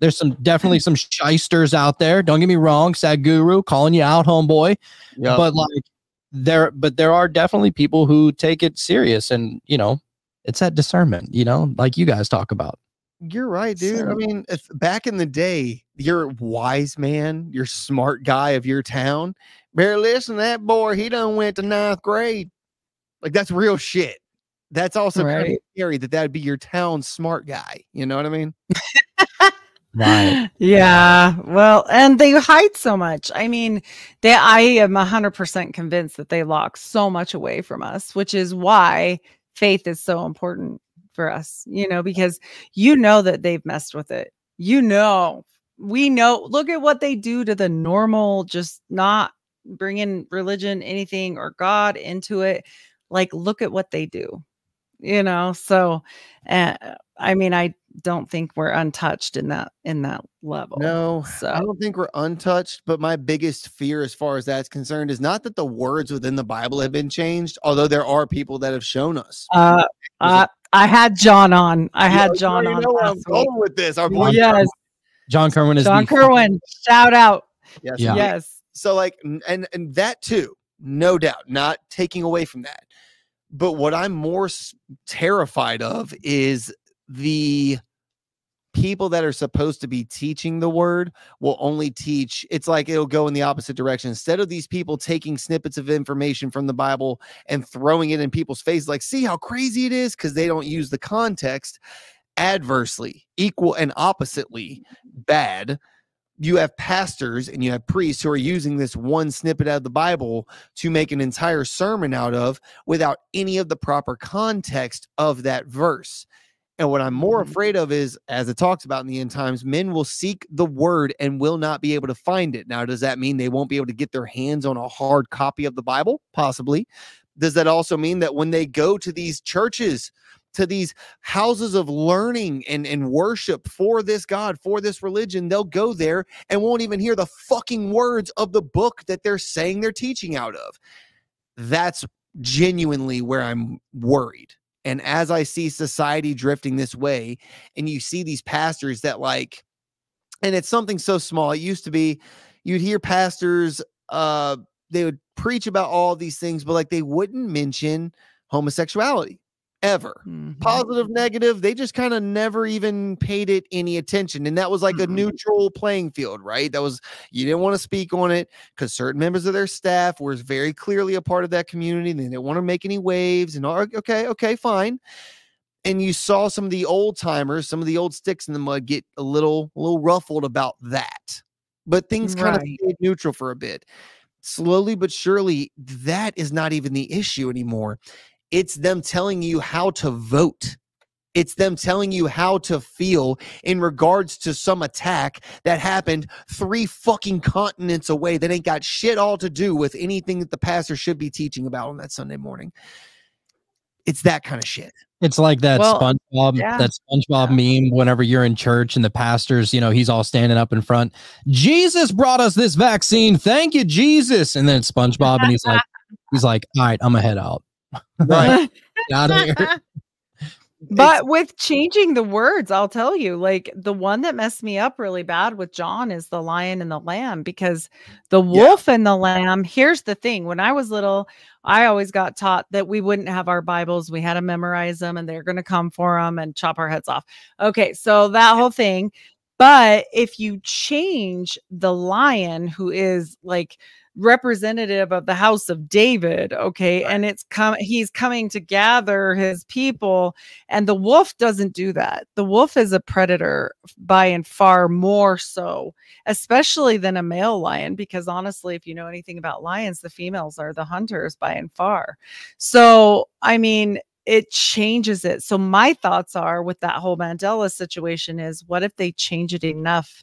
there's some definitely some shysters out there. Don't get me wrong, Sadhguru calling you out, homeboy. yeah But like there, but there are definitely people who take it serious, and you know, it's that discernment. You know, like you guys talk about. You're right, dude. I mean, if back in the day, your wise man, your smart guy of your town, better listen that boy. He done went to ninth grade. Like that's real shit. That's also kind of scary that that would be your town smart guy. You know what I mean? Right. Yeah. Well, and they hide so much. I mean, they I am 100% convinced that they lock so much away from us, which is why faith is so important for us, you know, because you know that they've messed with it. You know. We know look at what they do to the normal just not bringing religion anything or God into it. Like look at what they do. You know, so uh, I mean, I don't think we're untouched in that in that level. No, so I don't think we're untouched. But my biggest fear, as far as that's concerned, is not that the words within the Bible have been changed, although there are people that have shown us. uh, uh I had John on. I You had know- John you on. know where I'm going with this. Our boy Yes, John Kerwin is John the Kerwin. Shout out. Yes, Yeah. Yes. so like and and that too no doubt not taking away from that but what i'm more terrified of is the people that are supposed to be teaching the word will only teach it's like it'll go in the opposite direction. Instead of these people taking snippets of information from the bible and throwing it in people's faces like see how crazy it is? Because they don't use the context. Adversely equal and oppositely bad you have pastors and you have priests who are using this one snippet out of the Bible to make an entire sermon out of without any of the proper context of that verse. And what I'm more Mhm. afraid of is, as it talks about in the end times, men will seek the word and will not be able to find it. Now, does that mean they won't be able to get their hands on a hard copy of the Bible? Possibly. Does that also mean that when they go to these churches, to these houses of learning and, and worship for this God, for this religion, they'll go there and won't even hear the fucking words of the book that they're saying they're teaching out of? That's genuinely where I'm worried. And as I see society drifting this way, and you see these pastors that like, and it's something so small. It used to be you'd hear pastors, uh, they would preach about all these things, but like they wouldn't mention homosexuality ever. Mhm. positive negative they just kind of never even paid it any attention and that was like a Mm-mm. neutral playing field right? That was you didn't want to speak on it because certain members of their staff were very clearly a part of that community and they didn't want to make any waves and all okay okay fine. And you saw some of the old timers some of the old sticks in the mud get a little a little ruffled about that. But things kind of stayed neutral for a bit. Slowly but surely that is not even the issue anymore it's them telling you how to vote. It's them telling you how to feel in regards to some attack that happened three fucking continents away that ain't got shit all to do with anything that the pastor should be teaching about on that Sunday morning. It's that kind of shit. It's like that Well, SpongeBob, yeah. that SpongeBob meme. Whenever you're in church and the pastor's, you know, he's all standing up in front. Jesus brought us this vaccine. Thank you, Jesus. And then SpongeBob, and he's like, he's like, all right, I'm gonna head out. Right. Get out of here. But with changing the words, I'll tell you, like the one that messed me up really bad with John is the lion and the lamb because the wolf and the lamb. Here's the thing when I was little, I always got taught that we wouldn't have our Bibles. We had to memorize them and they're going to come for them and chop our heads off. Okay. So that whole thing. But if you change the lion, who is like representative of the house of David, okay, and it's come, he's coming to gather his people and the wolf doesn't do that. The wolf is a predator by and far more so, especially than a male lion, because honestly, if you know anything about lions, the females are the hunters by and far. So, I mean, it changes it. So, my thoughts are with that whole Mandela situation is what if they change it enough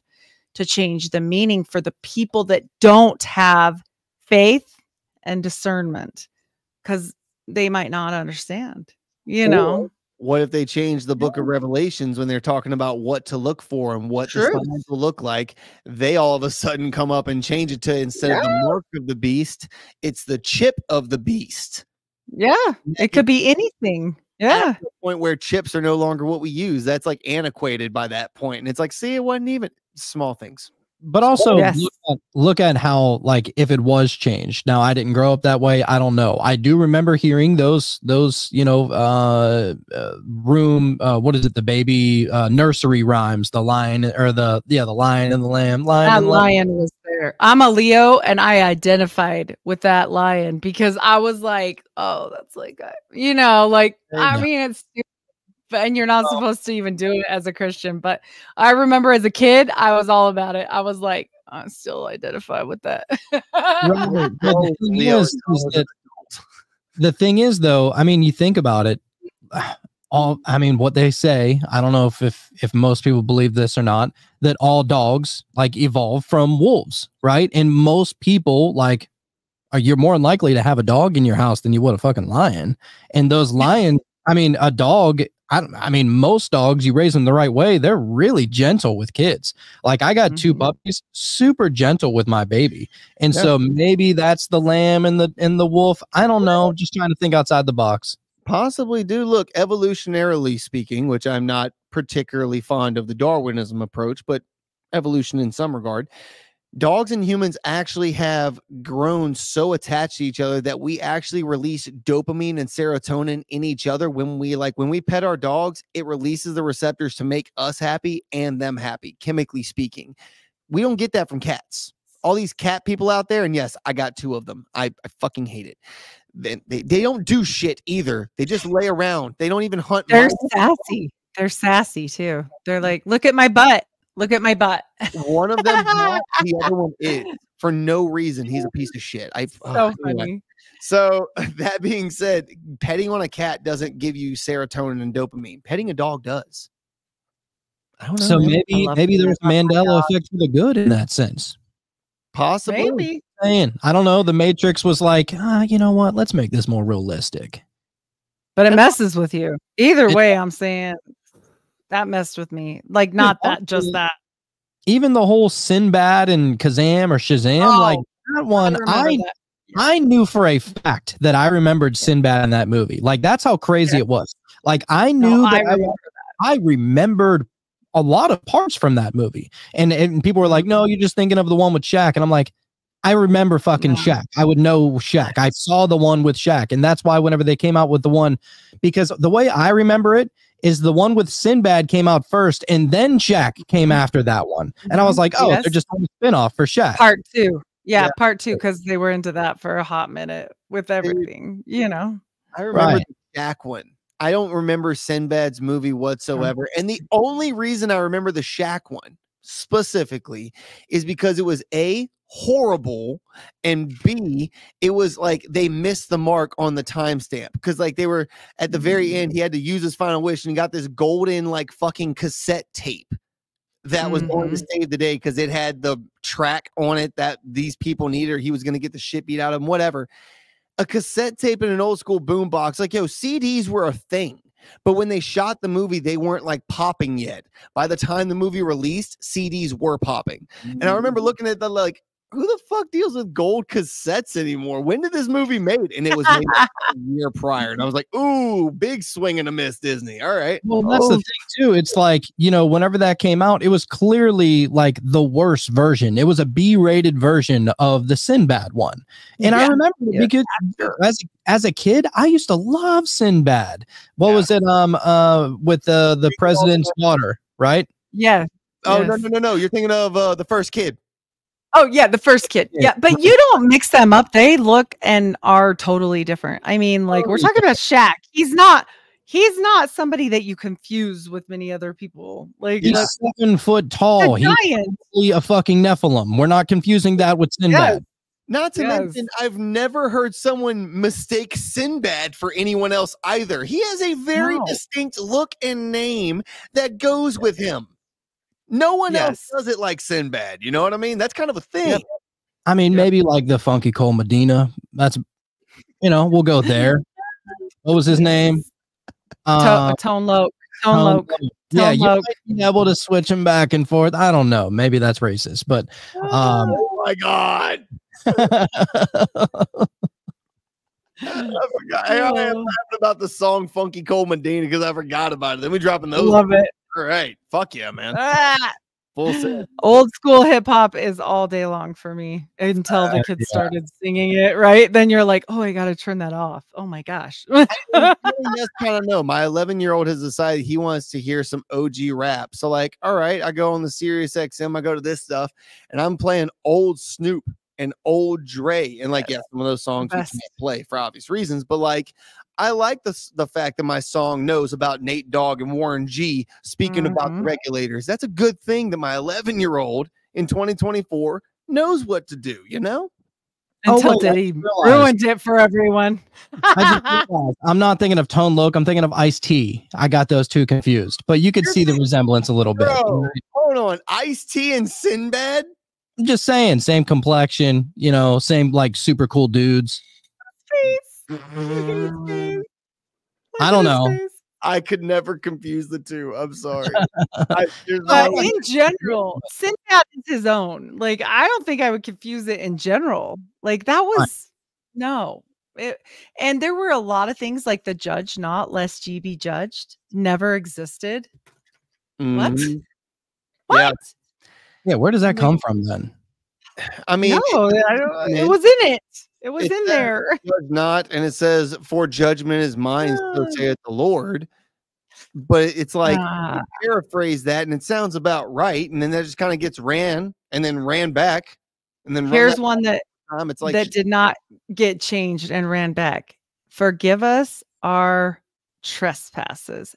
to change the meaning for the people that don't have faith and discernment? Because they might not understand, you know? Or What if they change the book of Revelations when they're talking about what to look for and what the True. signs will look like? They all of a sudden come up and change it to instead of the mark of the beast, it's the chip of the beast. Yeah, it could be anything. Yeah. The point where chips are no longer what we use. That's like antiquated by that point. And it's like, see, it wasn't even small things. But also Yes. look, at, look at how like if it was changed. Now I didn't grow up that way. I don't know. I do remember hearing those those you know uh, uh room uh what is it the baby uh nursery rhymes the lion or the yeah the lion and the lamb lion That and the lamb. lion was there. I'm a Leo and I identified with that lion because I was like, oh, that's like, a- you know, like, I mean, it's stupid, but- and you're not supposed to even do it as a Christian. But I remember as a kid, I was all about it. I was like, I still identify with that. Right, the thing is, is is that the thing is though i mean you think about it all i mean what they say i don't know if if if most people believe this or not that all dogs like evolve from wolves right and most people like are you're more likely to have a dog in your house than you would a fucking lion and those lions i mean a dog I, don't- I mean most dogs you raise them the right way they're really gentle with kids like i got two Mhm. puppies super gentle with my baby and Yeah. so maybe that's the lamb and the and the wolf i don't know just trying to think outside the box Possibly do look evolutionarily speaking, which I'm not particularly fond of the Darwinism approach, but evolution in some regard. Dogs and humans actually have grown so attached to each other that we actually release dopamine and serotonin in each other when we like when we pet our dogs, it releases the receptors to make us happy and them happy, chemically speaking. We don't get that from cats. All these cat people out there, and yes, I got two of them. I, I fucking hate it. They, they, they don't do shit either. They just lay around. They don't even hunt. They're sassy. They're sassy too. They're like, look at my butt. Look at my butt. One of them, not, the other one is for no reason. He's a piece of shit. I so ugh, anyway. funny. So that being said, petting on a cat doesn't give you serotonin and dopamine. Petting a dog does. I don't know. So man. maybe maybe there's Oh Mandela effect for the good in that sense. possibly. Maybe. Saying, I don't know. The Matrix was like, ah, you know what? Let's make this more realistic. But it messes with you. Either It- way, I'm saying that messed with me. Like not that, just that. Even the whole Sinbad and Kazam or Shazam, Oh, like that one, remember I that. I knew for a fact that I remembered Sinbad in that movie. Like that's how crazy Yeah. it was. Like I No, knew I that I, remember I remembered a lot of parts from that movie. And, and people were like, no, you're just thinking of the one with Shaq. And I'm like, I remember fucking No. Shaq. I would know Shaq. I saw the one with Shaq. And that's why whenever they came out with the one, because the way I remember it is the one with Sinbad came out first and then Shaq came after that one. And I was Mhm. like, oh, Yes. they're just doing a spinoff for Shaq. part two. Yeah, Yeah. part two, because they were into that for a hot minute with everything, you know. I remember Right. the Shaq one. I don't remember Sinbad's movie whatsoever. And the only reason I remember the Shaq one specifically is because it was A, horrible, and B, it was like they missed the mark on the timestamp. Because like they were at the very end, he mm. had to use his final wish and he got this golden like fucking cassette tape that was going to mm-hmm. save the day because it had the track on it that these people needed or he was going to get the shit beat out of him, whatever a cassette tape in an old school boombox. Like, yo, CDs were a thing. But when they shot the movie, they weren't like popping yet. By the time the movie released, CDs were popping. And I remember mm. looking at the like, who the fuck deals with gold cassettes anymore? When did this movie made? And it was made like a year prior. And I was like, ooh, big swing and a miss, Disney. All right. Well, that's the thing too. It's like, you know, whenever that came out, it was clearly like the worst version. It was a B-rated version of the Sinbad one. And I remember Yeah. because as as a kid, I used to love Sinbad. What Yeah. was it um uh with the the president's daughter, right? Yeah. Oh, no, no, no, no. You're thinking of uh, the first kid. Oh, yeah, the first kid. Yeah. Yeah, but you don't mix them up. They look and are totally different. I mean, like we're talking about Shaq. He's not he's not somebody that you confuse with many other people. Like He's that's seven foot a tall. He's giant. a fucking Nephilim. We're not confusing that with Sinbad. Not to Yes. mention, I've never heard someone mistake Sinbad for anyone else either. He has a very No. distinct look and name that goes with him. No one else does it like Sinbad. You know what I mean? That's kind of a thing. Yep. I mean, Yeah. maybe like the funky Cold Medina. That's you know, we'll go there. What was his name? Uh, Tone Loc. Tone Tone Loc. Loc. Yeah, you Loc. might be able to switch him back and forth. I don't know. Maybe that's racist, but um, Oh my god. I forgot. I, I am Oh. laughing about the song Funky Cold Medina because I forgot about it. Then we dropping those. Love it. All right. Fuck yeah, man. Ah! Full set. Old school hip hop is all day long for me until Uh, the kids started singing it, right? Then you're like, oh, I got to turn that off. Oh my gosh. just kind of know. My 11 year old has decided he wants to hear some OG rap. So, like, all right, I go on the Sirius XM, I go to this stuff, and I'm playing old Snoop and old Dre. And, like, yeah, some of those songs we can't play for obvious reasons, but like, I like the, the fact that my song knows about Nate Dogg and Warren G speaking about the Mhm. regulators. That's a good thing that my 11 year old in 2024 knows what to do, you know? Oh, until wait, I Diddy realized- ruined it for everyone. I just realized I'm not thinking of Tone Loc. I'm thinking of Ice T. I got those two confused, but you could You're see the resemblance a little bit. Hold on. Ice T and Sinbad? I'm just saying, same complexion, you know, same like super cool dudes. I don't know. I could never confuse the two. I'm sorry. I, there's But no- in general, Sinbad is his own. Like, I don't think I would confuse it in general. Like, that was no. It, and there were a lot of things like the judge not lest ye be judged never existed. What? Mhm. What? Yeah. Yeah, where does that Like- come from then? I mean, no, I don't, it- it was in it. It was it in there. not, and it says, "For judgment is mine," so saith the Lord. But it's like Ah. paraphrase that, and it sounds about right, and then that just kind of gets ran, and then ran back, and then Here's one that time. It's like that did not get changed and ran back. Forgive us our trespasses.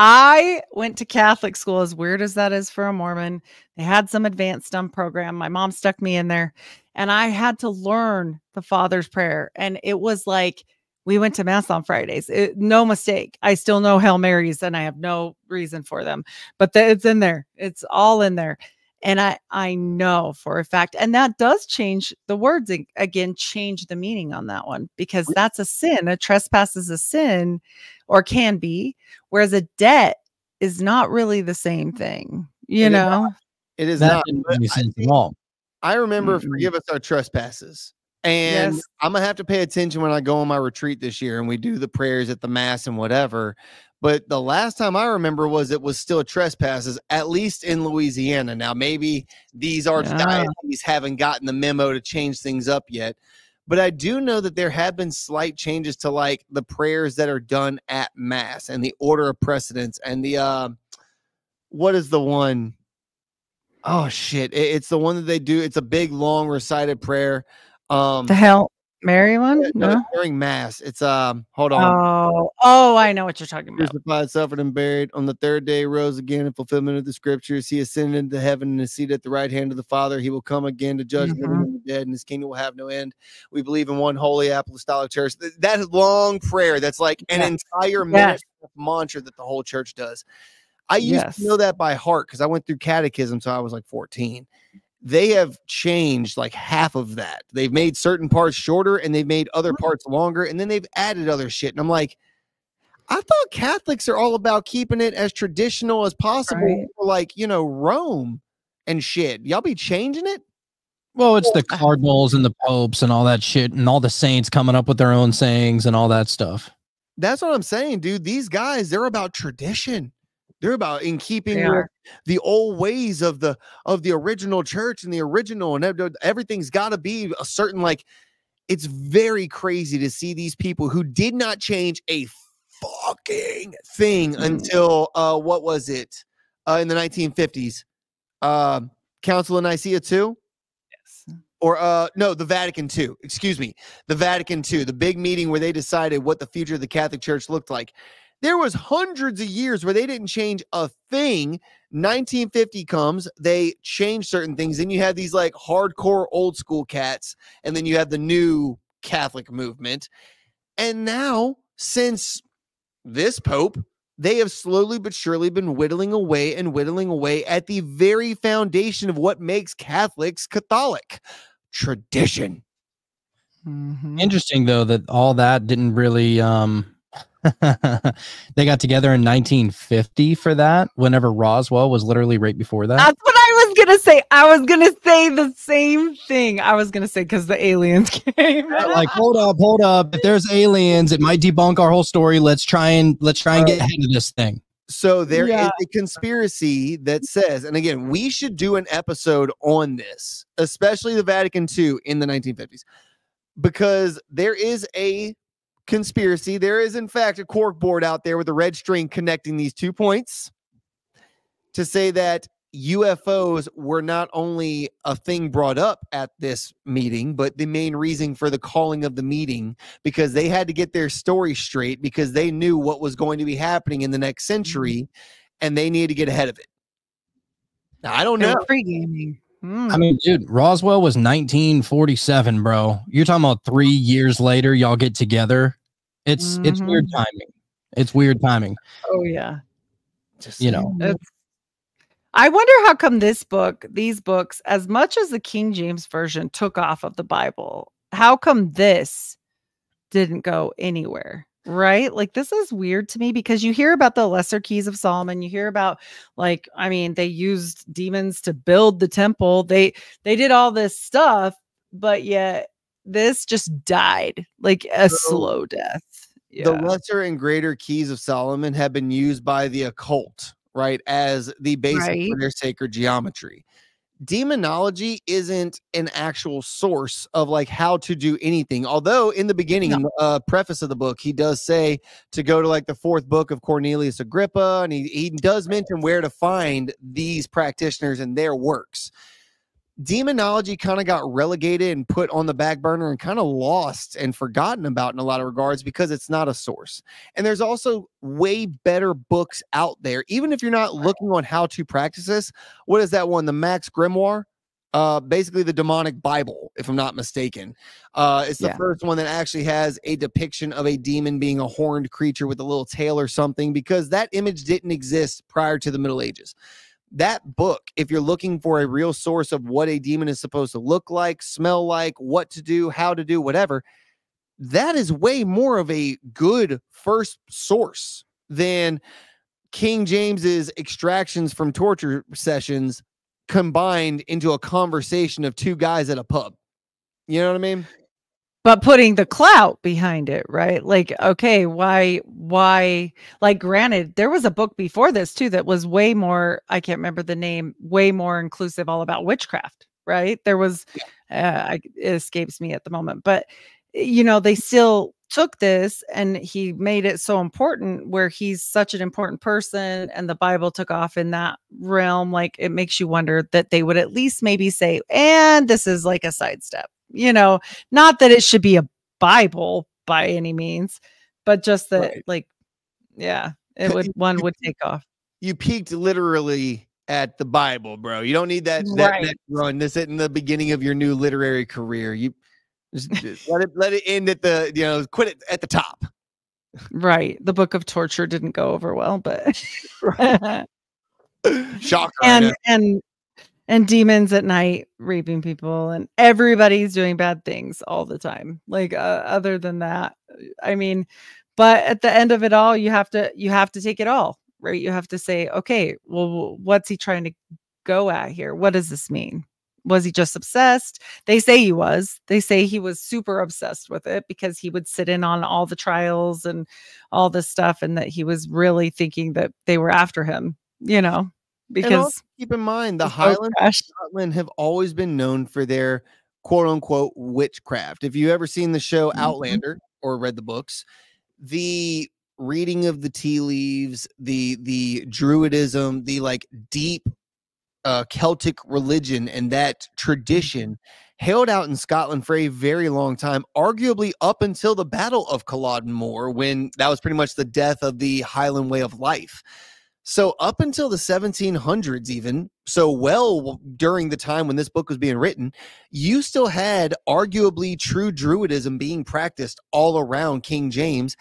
I went to Catholic school, as weird as that is for a Mormon. They had some advanced dumb program. My mom stuck me in there, and I had to learn the Father's Prayer. And it was like we went to Mass on Fridays. It, no mistake. I still know Hail Marys, and I have no reason for them, but the, it's in there. It's all in there. And I, I know for a fact, and that does change the words ag- again, change the meaning on that one because that's a sin. A trespass is a sin or can be, whereas a debt is not really the same mm. thing, you It is know? It is That not. didn't make I sense think- at all. I remember Mm-mm. forgive us our trespasses. And Yes. I'm gonna have to pay attention when I go on my retreat this year and we do the prayers at the mass and whatever. But the last time I remember was it was still trespasses, at least in Louisiana. Now maybe these archdioceses haven't gotten the memo to change things up yet. But I do know that there have been slight changes to like the prayers that are done at mass and the order of precedence and the uh what is the one Oh shit! It's the one that they do. It's a big, long recited prayer. Um, The Hail Mary one? yeah, no, No. during mass. It's um. Hold on. Oh, oh, I know what you're talking about. Crucified, suffered, and buried. On the third day, rose again in fulfillment of the scriptures. He ascended into heaven and is seated at the right hand of the Father. He will come again to judge Mhm. the dead, and his kingdom will have no end. We believe in one holy apostolic church. Th- That long prayer. That's like an Yes. entire Yes. mantra that the whole church does. I used Yes. to know that by heart because I went through catechism so I was like 14. They have changed like half of that. They've made certain parts shorter and they've made other parts longer, and then they've added other shit. And I'm like, I thought Catholics are all about keeping it as traditional as possible, Right. for like you know Rome and shit. Y'all be changing it. Well, it's the cardinals and the popes and all that shit, and all the saints coming up with their own sayings and all that stuff. That's what I'm saying, dude. These guys, they're about tradition. They're about in keeping with the old ways of the of the original church and the original and everything's got to be a certain like it's very crazy to see these people who did not change a fucking thing Mm. until uh what was it uh in the 1950s um council of nicaea 2 Yes. or uh no the vatican ii excuse me the vatican ii the big meeting where they decided what the future of the catholic church looked like there was hundreds of years where they didn't change a thing. 1950 comes they change certain things. Then you have these like hardcore old school cats and then you have the new catholic movement. And now since this pope they have slowly but surely been whittling away and whittling away at the very foundation of what makes catholics catholic tradition. Mhm. Interesting though that all that didn't really um they got together in 1950 for that whenever Roswell was literally right before that. That's what I was gonna say. I was gonna say the same thing. I was gonna say because the aliens came. like hold up, hold up. If there's aliens, it might debunk our whole story. Let's try and let's try and get ahead of this thing. So there is Yeah. a conspiracy that says, and again, we should do an episode on this, especially the Vatican II in the 1950s, because there is a conspiracy. There is, in fact, a cork board out there with a red string connecting these two points to say that UFOs were not only a thing brought up at this meeting, but the main reason for the calling of the meeting because they had to get their story straight because they knew what was going to be happening in the next century and they needed to get ahead of it. Now, I don't know. were pre-gaming. Hmm. I mean, dude, Roswell was 1947, bro. You're talking about three years later, y'all get together. It's it's weird Mhm. timing. It's weird timing. oh yeah. Just You know, I wonder how come this book, these books, as much as the King James version took off of the Bible, how come this didn't go anywhere? Right? Like this is weird to me because you hear about the lesser keys of Solomon, you hear about like I mean they used demons to build the temple. They they did all this stuff, but yet this just died like a So, slow death. The lesser and greater keys of Solomon have been used by the occult, right, as the basis Right. for their sacred geometry. Demonology isn't an actual source of like how to do anything. Although in the beginning, No. in the uh, preface of the book, he does say to go to like the fourth book of Cornelius Agrippa, and he, he does mention where to find these practitioners and their works. Demonology kind of got relegated and put on the back burner and kind of lost and forgotten about in a lot of regards because it's not a source. And there's also way better books out there, even if you're not looking on how to practice this. What is that one? The Max Grimoire? Uh, basically the demonic Bible, if I'm not mistaken. Uh, it's the Yeah. first one that actually has a depiction of a demon being a horned creature with a little tail or something, because that image didn't exist prior to the Middle Ages that book, if you're looking for a real source of what a demon is supposed to look like, smell like, what to do, how to do, whatever, that is way more of a good first source than King James's extractions from torture sessions combined into a conversation of two guys at a pub. You know what I mean? But putting the clout behind it right? Like okay why why like granted there was a book before this too that was way more i can't remember the name way more inclusive all about witchcraft right? There was uh, I, it escapes me at the moment but you know they still took this and he made it so important where he's such an important person and the bible took off in that realm like it makes you wonder that they would at least maybe say and this is like a sidestep you know not that it should be a bible by any means but just that Right. like yeah it would one would take off You peaked literally at the Bible, bro. You don't need that, that Right. next run. This isn't the beginning of your new literary career. You just, just let it let it end at the you know quit it at the top. right the book of torture didn't go over well but Shocker. And and and demons at night raping people and everybody's doing bad things all the time like uh, other than that i mean but at the end of it all you have to you have to take it all right? You have to say okay well what's he trying to go at here? What does this mean? Was he just obsessed? They say he was. They say he was super obsessed with it because he would sit in on all the trials and all this stuff and that he was really thinking that they were after him you know because keep in mind the Highlands of. Scotland have always been known for their quote unquote witchcraft. If you ever seen the show Mhm. Outlander or read the books, the reading of the tea leaves, the the druidism, the like deep uh, Celtic religion and that tradition held out in Scotland for a very long time, arguably up until the Battle of Culloden Moor, when that was pretty much the death of the Highland way of life. So up until the 1700s, even so well during the time when this book was being written, you still had arguably true Druidism being practiced all around King James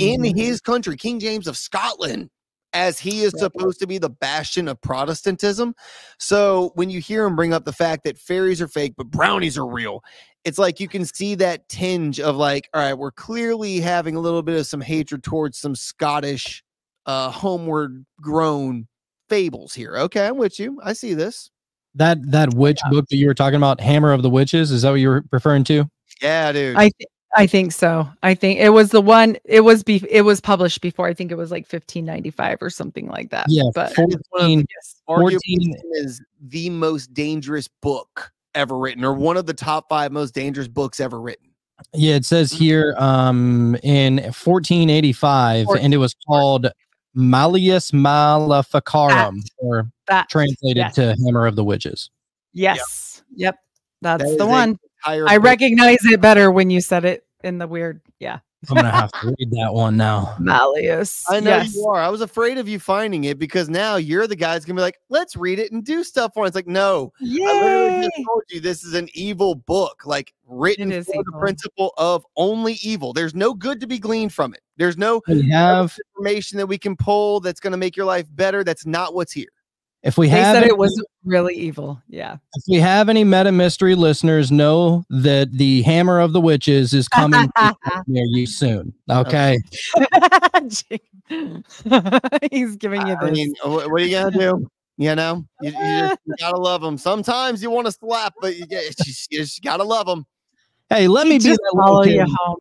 in Mhm. his country, King James of Scotland, as he is supposed to be the bastion of Protestantism. So when you hear him bring up the fact that fairies are fake, but brownies are real, it's like you can see that tinge of like, all right, we're clearly having a little bit of some hatred towards some Scottish, uh, homeward grown fables here. Okay, I'm with you. I see this. That that witch book that you were talking about, Hammer of the Witches, is that what you're referring to? Yeah, dude. I th- I think so. I think it was the one. It was be it was published before. I think it was like 1595 or something like that. Yeah, but 14, yes. 14 is the most dangerous book ever written, or one of the top five most dangerous books ever written. Yeah, it says here um in 1485, and it was called Malleus Maleficarum, or that translated yes. to Hammer of the Witches. yes, yep, that's That is the one. I recognize it better when you said it in the weird. Yeah, I'm gonna have to read that one now. Malleus. I know yes. you are. I was afraid of you finding it because now you're the guy that's gonna be like, let's read it and do stuff on it. It's like, no, I literally just told you this is an evil book, like written It is for the principle of only evil. There's no good to be gleaned from it. There's no We have information that we can pull that's gonna make your life better. That's not what's here. If we They have said any, it was really evil. Yeah. if we have any meta mystery listeners, know that the Hammer of the Witches is coming near you soon. Okay. He's giving you I mean, what are you gonna do? You know, you, you, just, you gotta love them. Sometimes you want to slap, but you, you just, you just gotta love them. Hey, let me be that follow little you kid. home.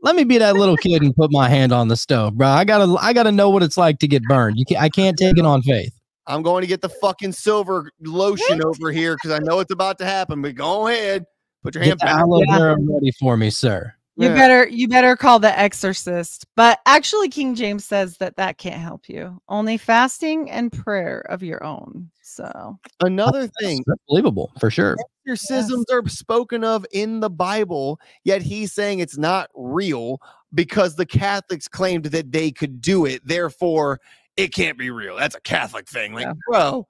Let me be that little kid and put my hand on the stove, bro. I gotta I gotta know what it's like to get burned. You can I can't take it on faith. I'm going to get the fucking silver lotion over here because I know it's about to happen. But go ahead, put your hand Get the back. aloe Yeah. vera ready for me, sir. You Yeah. better you better call the exorcist. But actually King James says that that can't help you. Only fasting and prayer of your own. So, Another That's- thing, that's believable for sure. exorcisms are spoken of in the Bible, yet he's saying it's not real because the Catholics claimed that they could do it. Therefore, it can't be real. That's a Catholic thing. Like, Yeah. bro,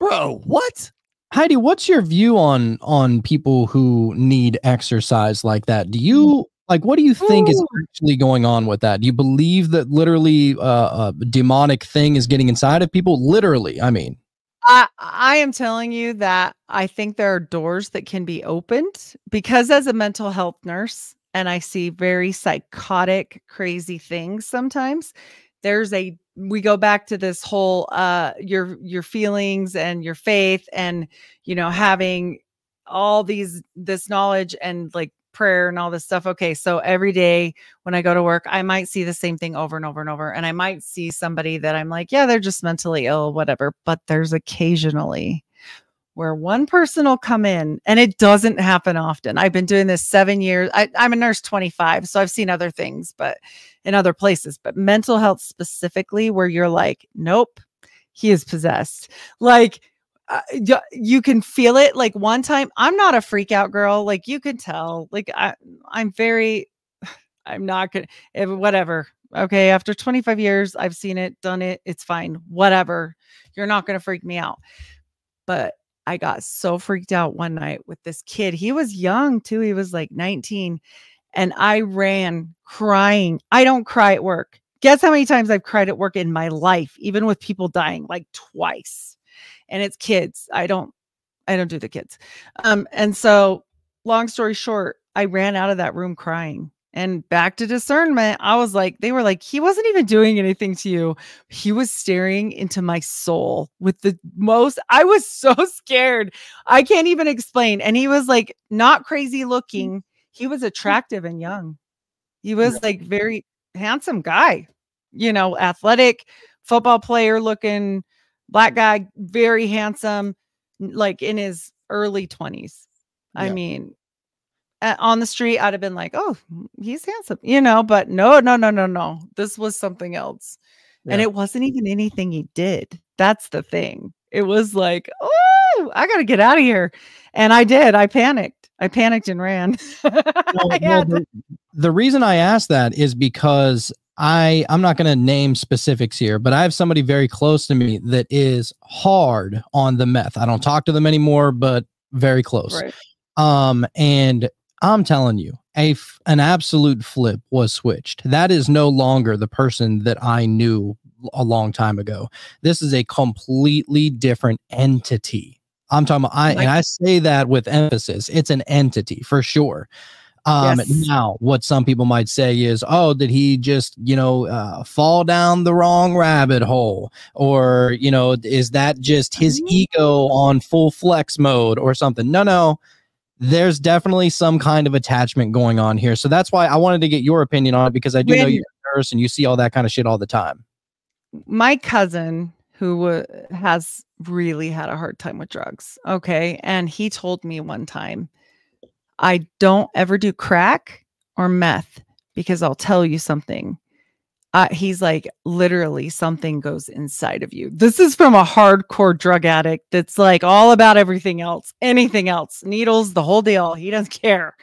bro, what? Heidi, what's your view on on people who need exercise like that? Do you like what do you think is actually going on with that? Do you believe that literally uh, a demonic thing is getting inside of people? Literally, I mean. I I am telling you that I think there are doors that can be opened because as a mental health nurse and I see very psychotic crazy things sometimes there's a we go back to this whole uh your your feelings and your faith and you know having all these this knowledge and like prayer and all this stuff. Okay so every day when i go to work i might see the same thing over and over and over and i might see somebody that i'm like yeah they're just mentally ill whatever but there's occasionally where one person will come in and it doesn't happen often. I've been doing this seven years I, i'm a nurse 25 so i've seen other things but in other places but mental health specifically where you're like nope he is possessed. Like uh, you can feel it. Like one time i'm not a freak out girl like you can tell. Like I, i'm very i'm not gonna whatever. Okay after 25 years i've seen it done it it's fine whatever. You're not gonna freak me out. But i got so freaked out one night with this kid he was young too he was like 19 and i ran crying i don't cry at work guess how many times i've cried at work in my life even with people dying like twice and it's kids. I don't I don't do the kids. Um and so long story short, I ran out of that room crying. And back to discernment, I was like, they were like, he wasn't even doing anything to you. He was staring into my soul with the most, I was so scared. I can't even explain. And he was like, not crazy looking. He was attractive and young. He was like very handsome guy, you know, athletic, football player looking, black guy, very handsome, like in his early 20s. I Yeah. mean, uh, on the street, I'd have been like, oh, he's handsome, you know, but no, no, no, no, no. This was something else. And it wasn't even anything he did. That's the thing. It was like, oh, I got to get out of here. And I did. I panicked. I panicked and ran. Well, I well, the, the reason I ask that is because I I'm not going to name specifics here, but I have somebody very close to me that is hard on the meth. I don't talk to them anymore, but very close. right. Um, and I'm telling you, a f- an absolute flip was switched. That is no longer the person that I knew a long time ago. This is a completely different entity. I'm talking about, I, and I say that with emphasis. It's an entity for sure. Um, Yes. now what some people might say is, oh, did he just, you know, uh, fall down the wrong rabbit hole? Or, you know, is that just his Mm. ego on full flex mode or something? No, no there's definitely some kind of attachment going on here. So that's why I wanted to get your opinion on it because I do know you're a nurse and you see all that kind of shit all the time. my cousin who has really had a hard time with drugs okay and he told me one time i don't ever do crack or meth because i'll tell you something uh, he's like literally something goes inside of you. This is from a hardcore drug addict that's like all about everything else anything else needles the whole deal. He doesn't care.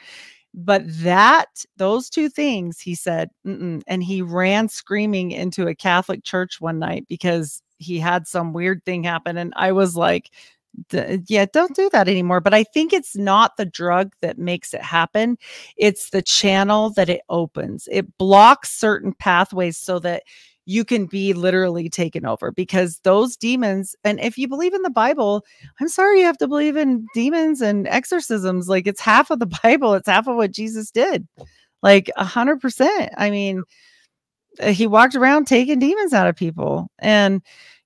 But that those two things he said mm-mm. and he ran screaming into a catholic church one night because he had some weird thing happen. And i was like "D- yeah don't do that anymore but i think it's not the drug that makes it happen it's the channel that it opens. It blocks certain pathways so that you can be literally taken over because those demons and if you believe in the bible i'm sorry you have to believe in demons and exorcisms like it's half of the bible it's half of what jesus did like a hundred percent. I mean he walked around taking demons out of people and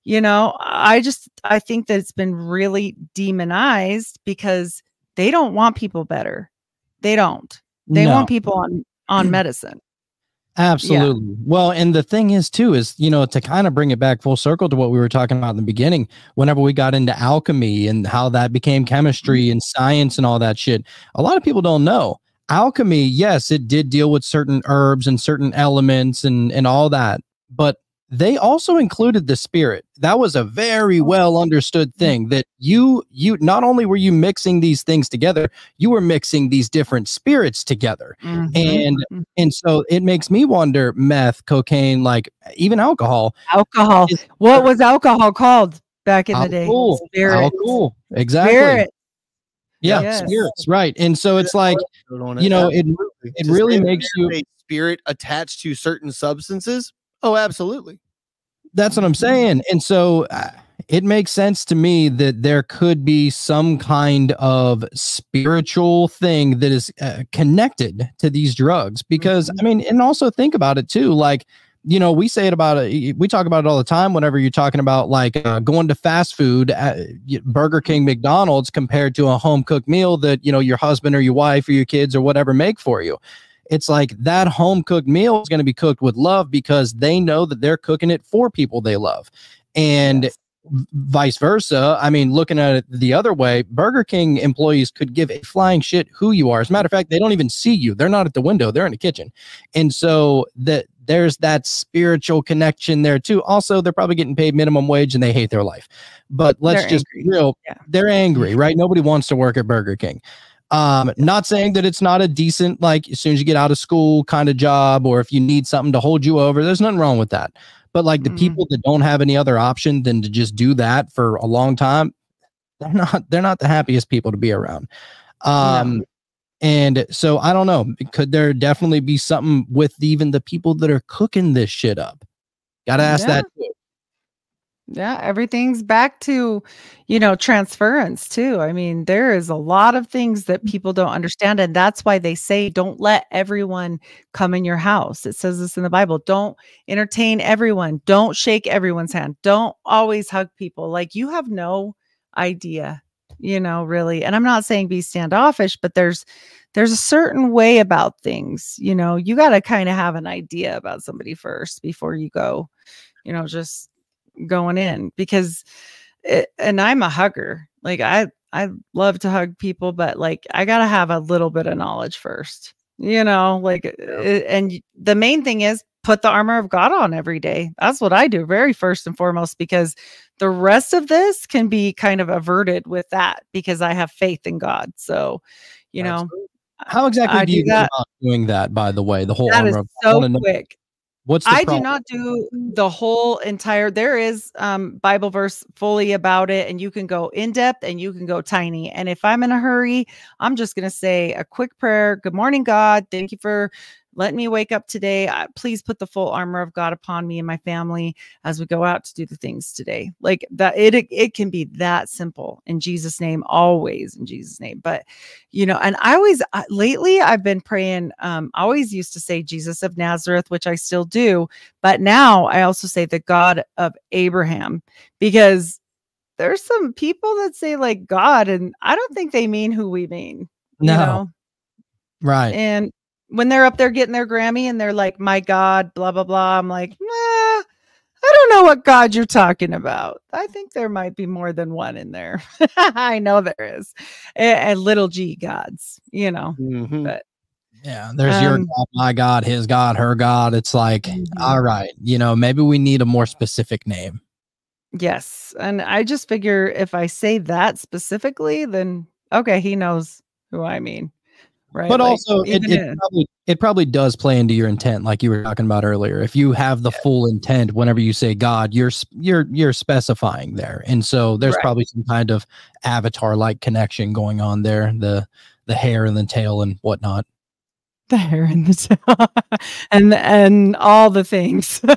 you know i just i think that it's been really demonized because they don't want people better they don't they No. want people on on medicine Absolutely. Well, and the thing is, too, is, you know, to kind of bring it back full circle to what we were talking about in the beginning, whenever we got into alchemy and how that became chemistry mm-hmm. and science and all that shit, a lot of people don't know. alchemy, yes, it did deal with certain herbs and certain elements and and all that, but they also included the spirit. That was a very well understood thing that you you not only were you mixing these things together, you were mixing these different spirits together. Mhm. And Mhm. and so it makes me wonder meth, cocaine, like even alcohol. alcohol. is- What was alcohol called back in the day? Alcohol. Spirit. Alcohol. Exactly. Spirit. Yeah, Yes. spirits, right. And so it's like, you know, it it really makes you a spirit attached to certain substances. Oh, absolutely. That's what I'm saying. And so uh, it makes sense to me that there could be some kind of spiritual thing that is uh, connected to these drugs because I mean, and also think about it too. Like, you know, we say it about it, we talk about it all the time whenever you're talking about like uh, going to fast food at Burger King, McDonald's compared to a home cooked meal that, you know, your husband or your wife or your kids or whatever make for you it's like that home cooked meal is going to be cooked with love because they know that they're cooking it for people they love. And Yes. vice versa. I mean, looking at it the other way, Burger King employees could give a flying shit who you are. As a matter of fact, they don't even see you. They're not at the window, they're in the kitchen. And so that there's that spiritual connection there too. Also, they're probably getting paid minimum wage and they hate their life. But let's They're just angry. be real, Yeah. they're angry, right? Nobody wants to work at Burger King. Um, not saying that it's not a decent, like as soon as you get out of school kind of job, or if you need something to hold you over, there's nothing wrong with that. But like the Mhm. people that don't have any other option than to just do that for a long time, they're not they're not the happiest people to be around. Um and so I don't know. Could there definitely be something with even the people that are cooking this shit up? Gotta ask Yeah. that too. Yeah, everything's back to, you know, transference too. I mean, there is a lot of things that mm-hmm. people don't understand. And that's why they say don't let everyone come in your house. It says this in the Bible. Don't entertain everyone. Don't shake everyone's hand. Don't always hug people. Like you have no idea, you know, really. And I'm not saying be standoffish, but there's there's a certain way about things. You know, you got to kind of have an idea about somebody first before you go, you know, just going in because it, and I'm a hugger. Like I I love to hug people, but like I got to have a little bit of knowledge first. You know, like uh, and the main thing is put the armor of God on every day. That's what I do very first and foremost because the rest of this can be kind of averted with that because I have faith in God. So, you know, How exactly I do do you go that. doing that? By the way, the whole that is armor. of- so quick. What's I do not do the whole entire. There is um Bible verse fully about it, and you can go in depth and you can go tiny. And if I'm in a hurry, I'm just gonna say a quick prayer. Good morning, God. Thank you for letting me wake up today. Please put the full armor of God upon me and my family as we go out to do the things today. Like that, it it, can be that simple in Jesus' name, always in Jesus' name. But you know, and I always lately I've been praying. Um, I always used to say Jesus of Nazareth, which I still do, but now I also say the God of Abraham because there's some people that say like God, and I don't think they mean who we mean. No. You know, right. and when they're up there getting their Grammy and they're like, "My God," blah blah blah, I'm like, nah. I don't know what God you're talking about. I think there might be more than one in there. I know there is. And, little g gods, you know. Mhm. But Yeah, there's your Um, God, my God, his God, her God. It's like, Mhm. all right, you know, maybe we need a more specific name. Yes. And I just figure if I say that specifically, then okay, he knows who I mean. Right. But Like, also, it, it, if- probably, it probably does play into your intent, like you were talking about earlier. If you have the full intent, whenever you say God, you're you're you're specifying there, and so there's Right. probably some kind of avatar-like connection going on there. The the hair and the tail and whatnot. the hair in the tail and and all the things.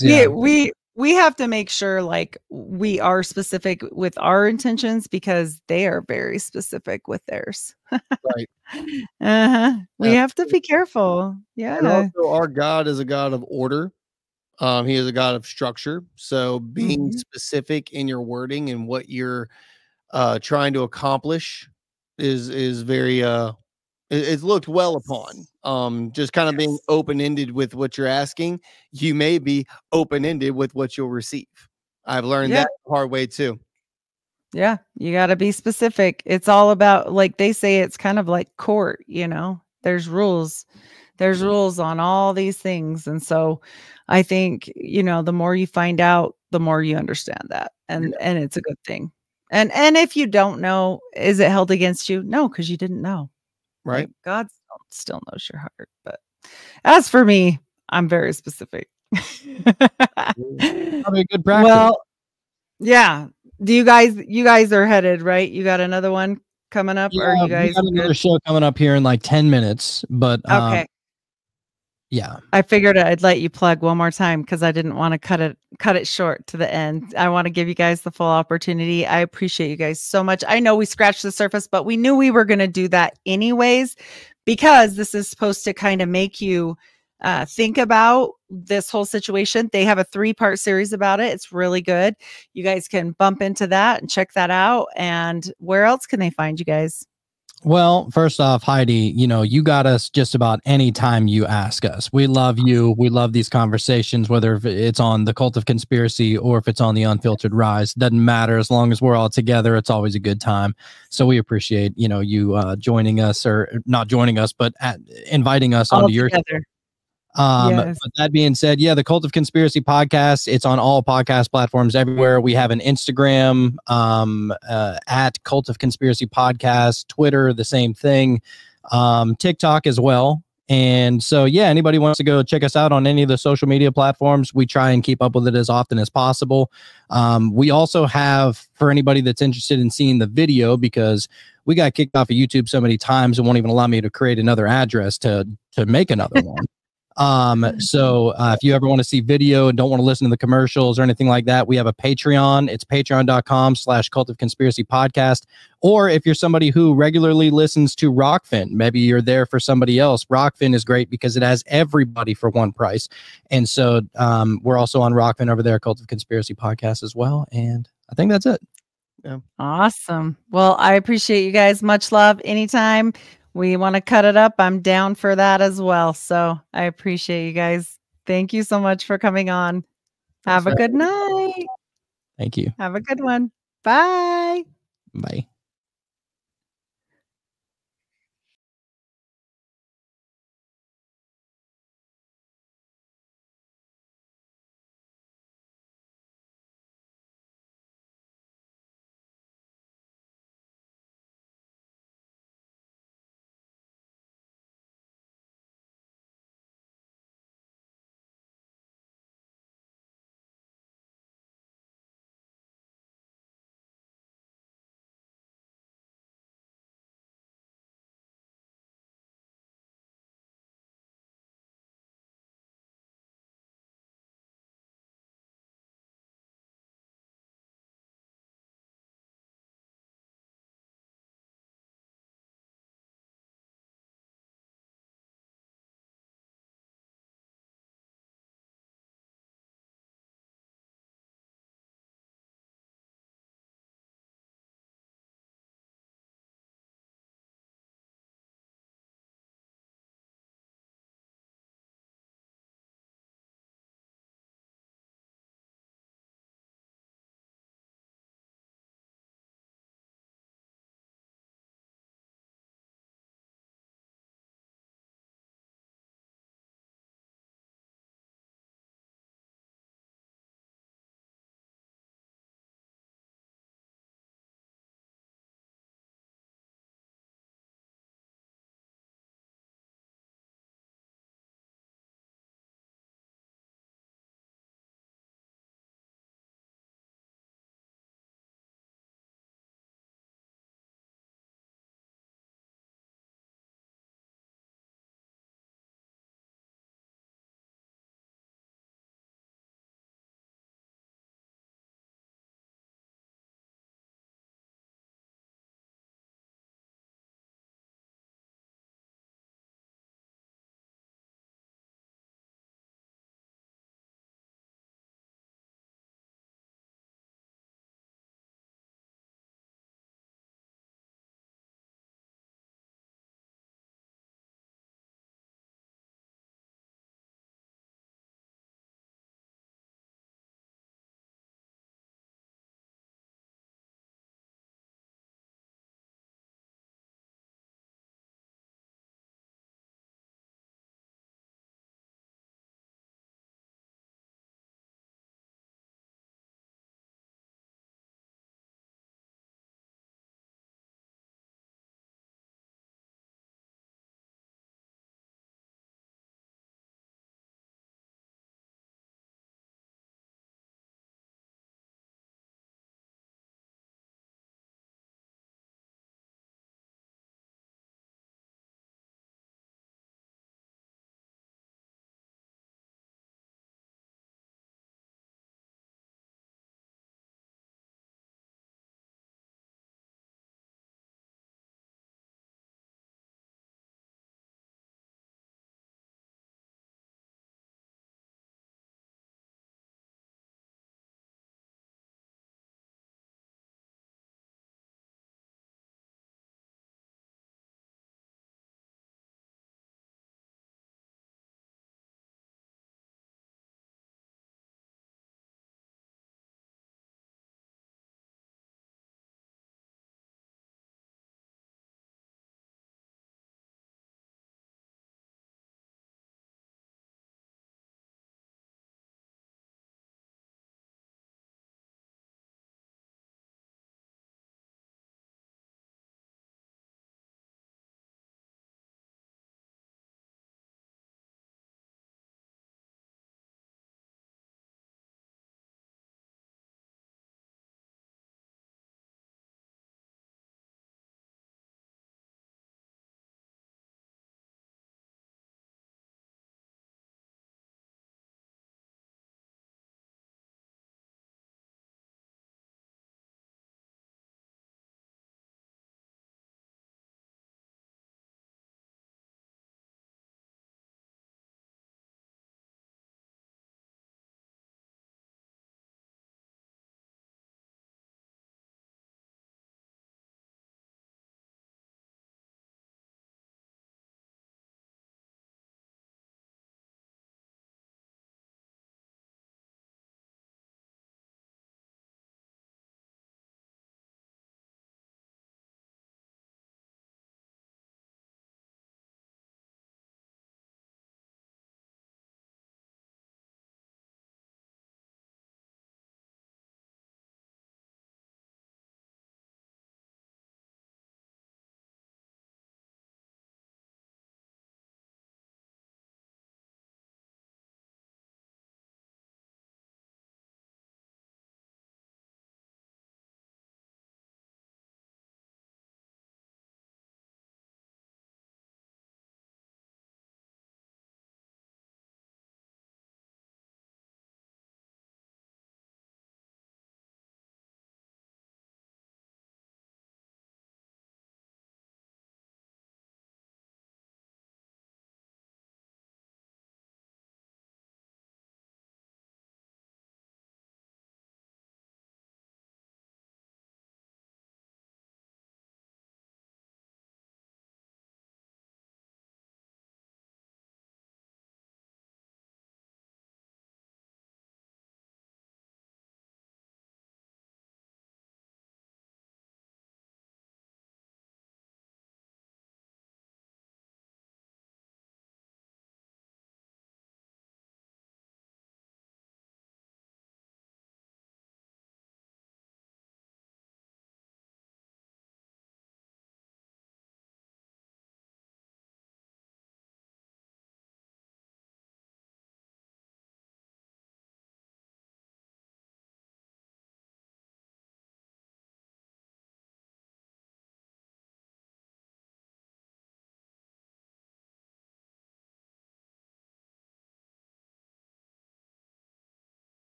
Yeah. we, we we have to make sure like we are specific with our intentions because they are very specific with theirs. Right. Uh-huh. We have to be careful. And Yeah. also, our God is a God of order. Um, he is a God of structure. So, being Mhm. specific in your wording and what you're uh, trying to accomplish is is very uh, it's looked well upon. Um, just kind of being open ended with what you're asking. You may be open ended with what you'll receive. I've learned Yeah. that the hard way too. Yeah, you got to be specific. It's all about like they say it's kind of like court, you know. There's rules. There's rules on all these things and so I think, you know, the more you find out, the more you understand that. And and it's a good thing. And and if you don't know, is it held against you? No, cuz you didn't know. Right. Like, God still, knows your heart, but as for me, I'm very specific. Probably a good practice. well, yeah. Do you guys you guys are headed, right? You got another one coming up or you guys got another show coming up here in like 10 minutes, but um, Okay. Yeah. I figured I'd let you plug one more time because I didn't want to cut it cut it short to the end. I want to give you guys the full opportunity. I appreciate you guys so much. I know we scratched the surface, but we knew we were going to do that anyways because this is supposed to kind of make you uh, think about this whole situation. They have a three part series about it. It's really good. You guys can bump into that and check that out. And where else can they find you guys? Well, first off, Heidi, you know, you got us just about any time you ask us. We love you. We love these conversations, whether it's on the cult of conspiracy or if it's on the unfiltered rise. Doesn't matter. As long as we're all together, it's always a good time. So we appreciate, you know, you uh, joining us or not joining us, but at, inviting us All onto your together. Um, Yes. but that being said, yeah, the Cult of Conspiracy podcast, it's on all podcast platforms everywhere. We have an Instagram um, uh, at Cult of Conspiracy podcast, Twitter, the same thing, um, TikTok as well. And so, yeah, anybody wants to go check us out on any of the social media platforms, we try and keep up with it as often as possible. Um, we also have, for anybody that's interested in seeing the video, because we got kicked off of YouTube so many times and won't even allow me to create another address to to make another one. Um, so uh, if you ever want to see video and don't want to listen to the commercials or anything like that, we have a Patreon. It's patreon.com slash cult of conspiracy podcast. Or if you're somebody who regularly listens to Rokfin, maybe you're there for somebody else. Rokfin is great because it has everybody for one price. And so um, we're also on Rokfin over there, Cult of Conspiracy podcast as well. And I think that's it. Awesome. Well, I appreciate you guys. Much love. Anytime we want to cut it up, I'm down for that as well. So I appreciate you guys. Thank you so much for coming on. Have a good night. Thank you. Have a good one. Bye. Bye.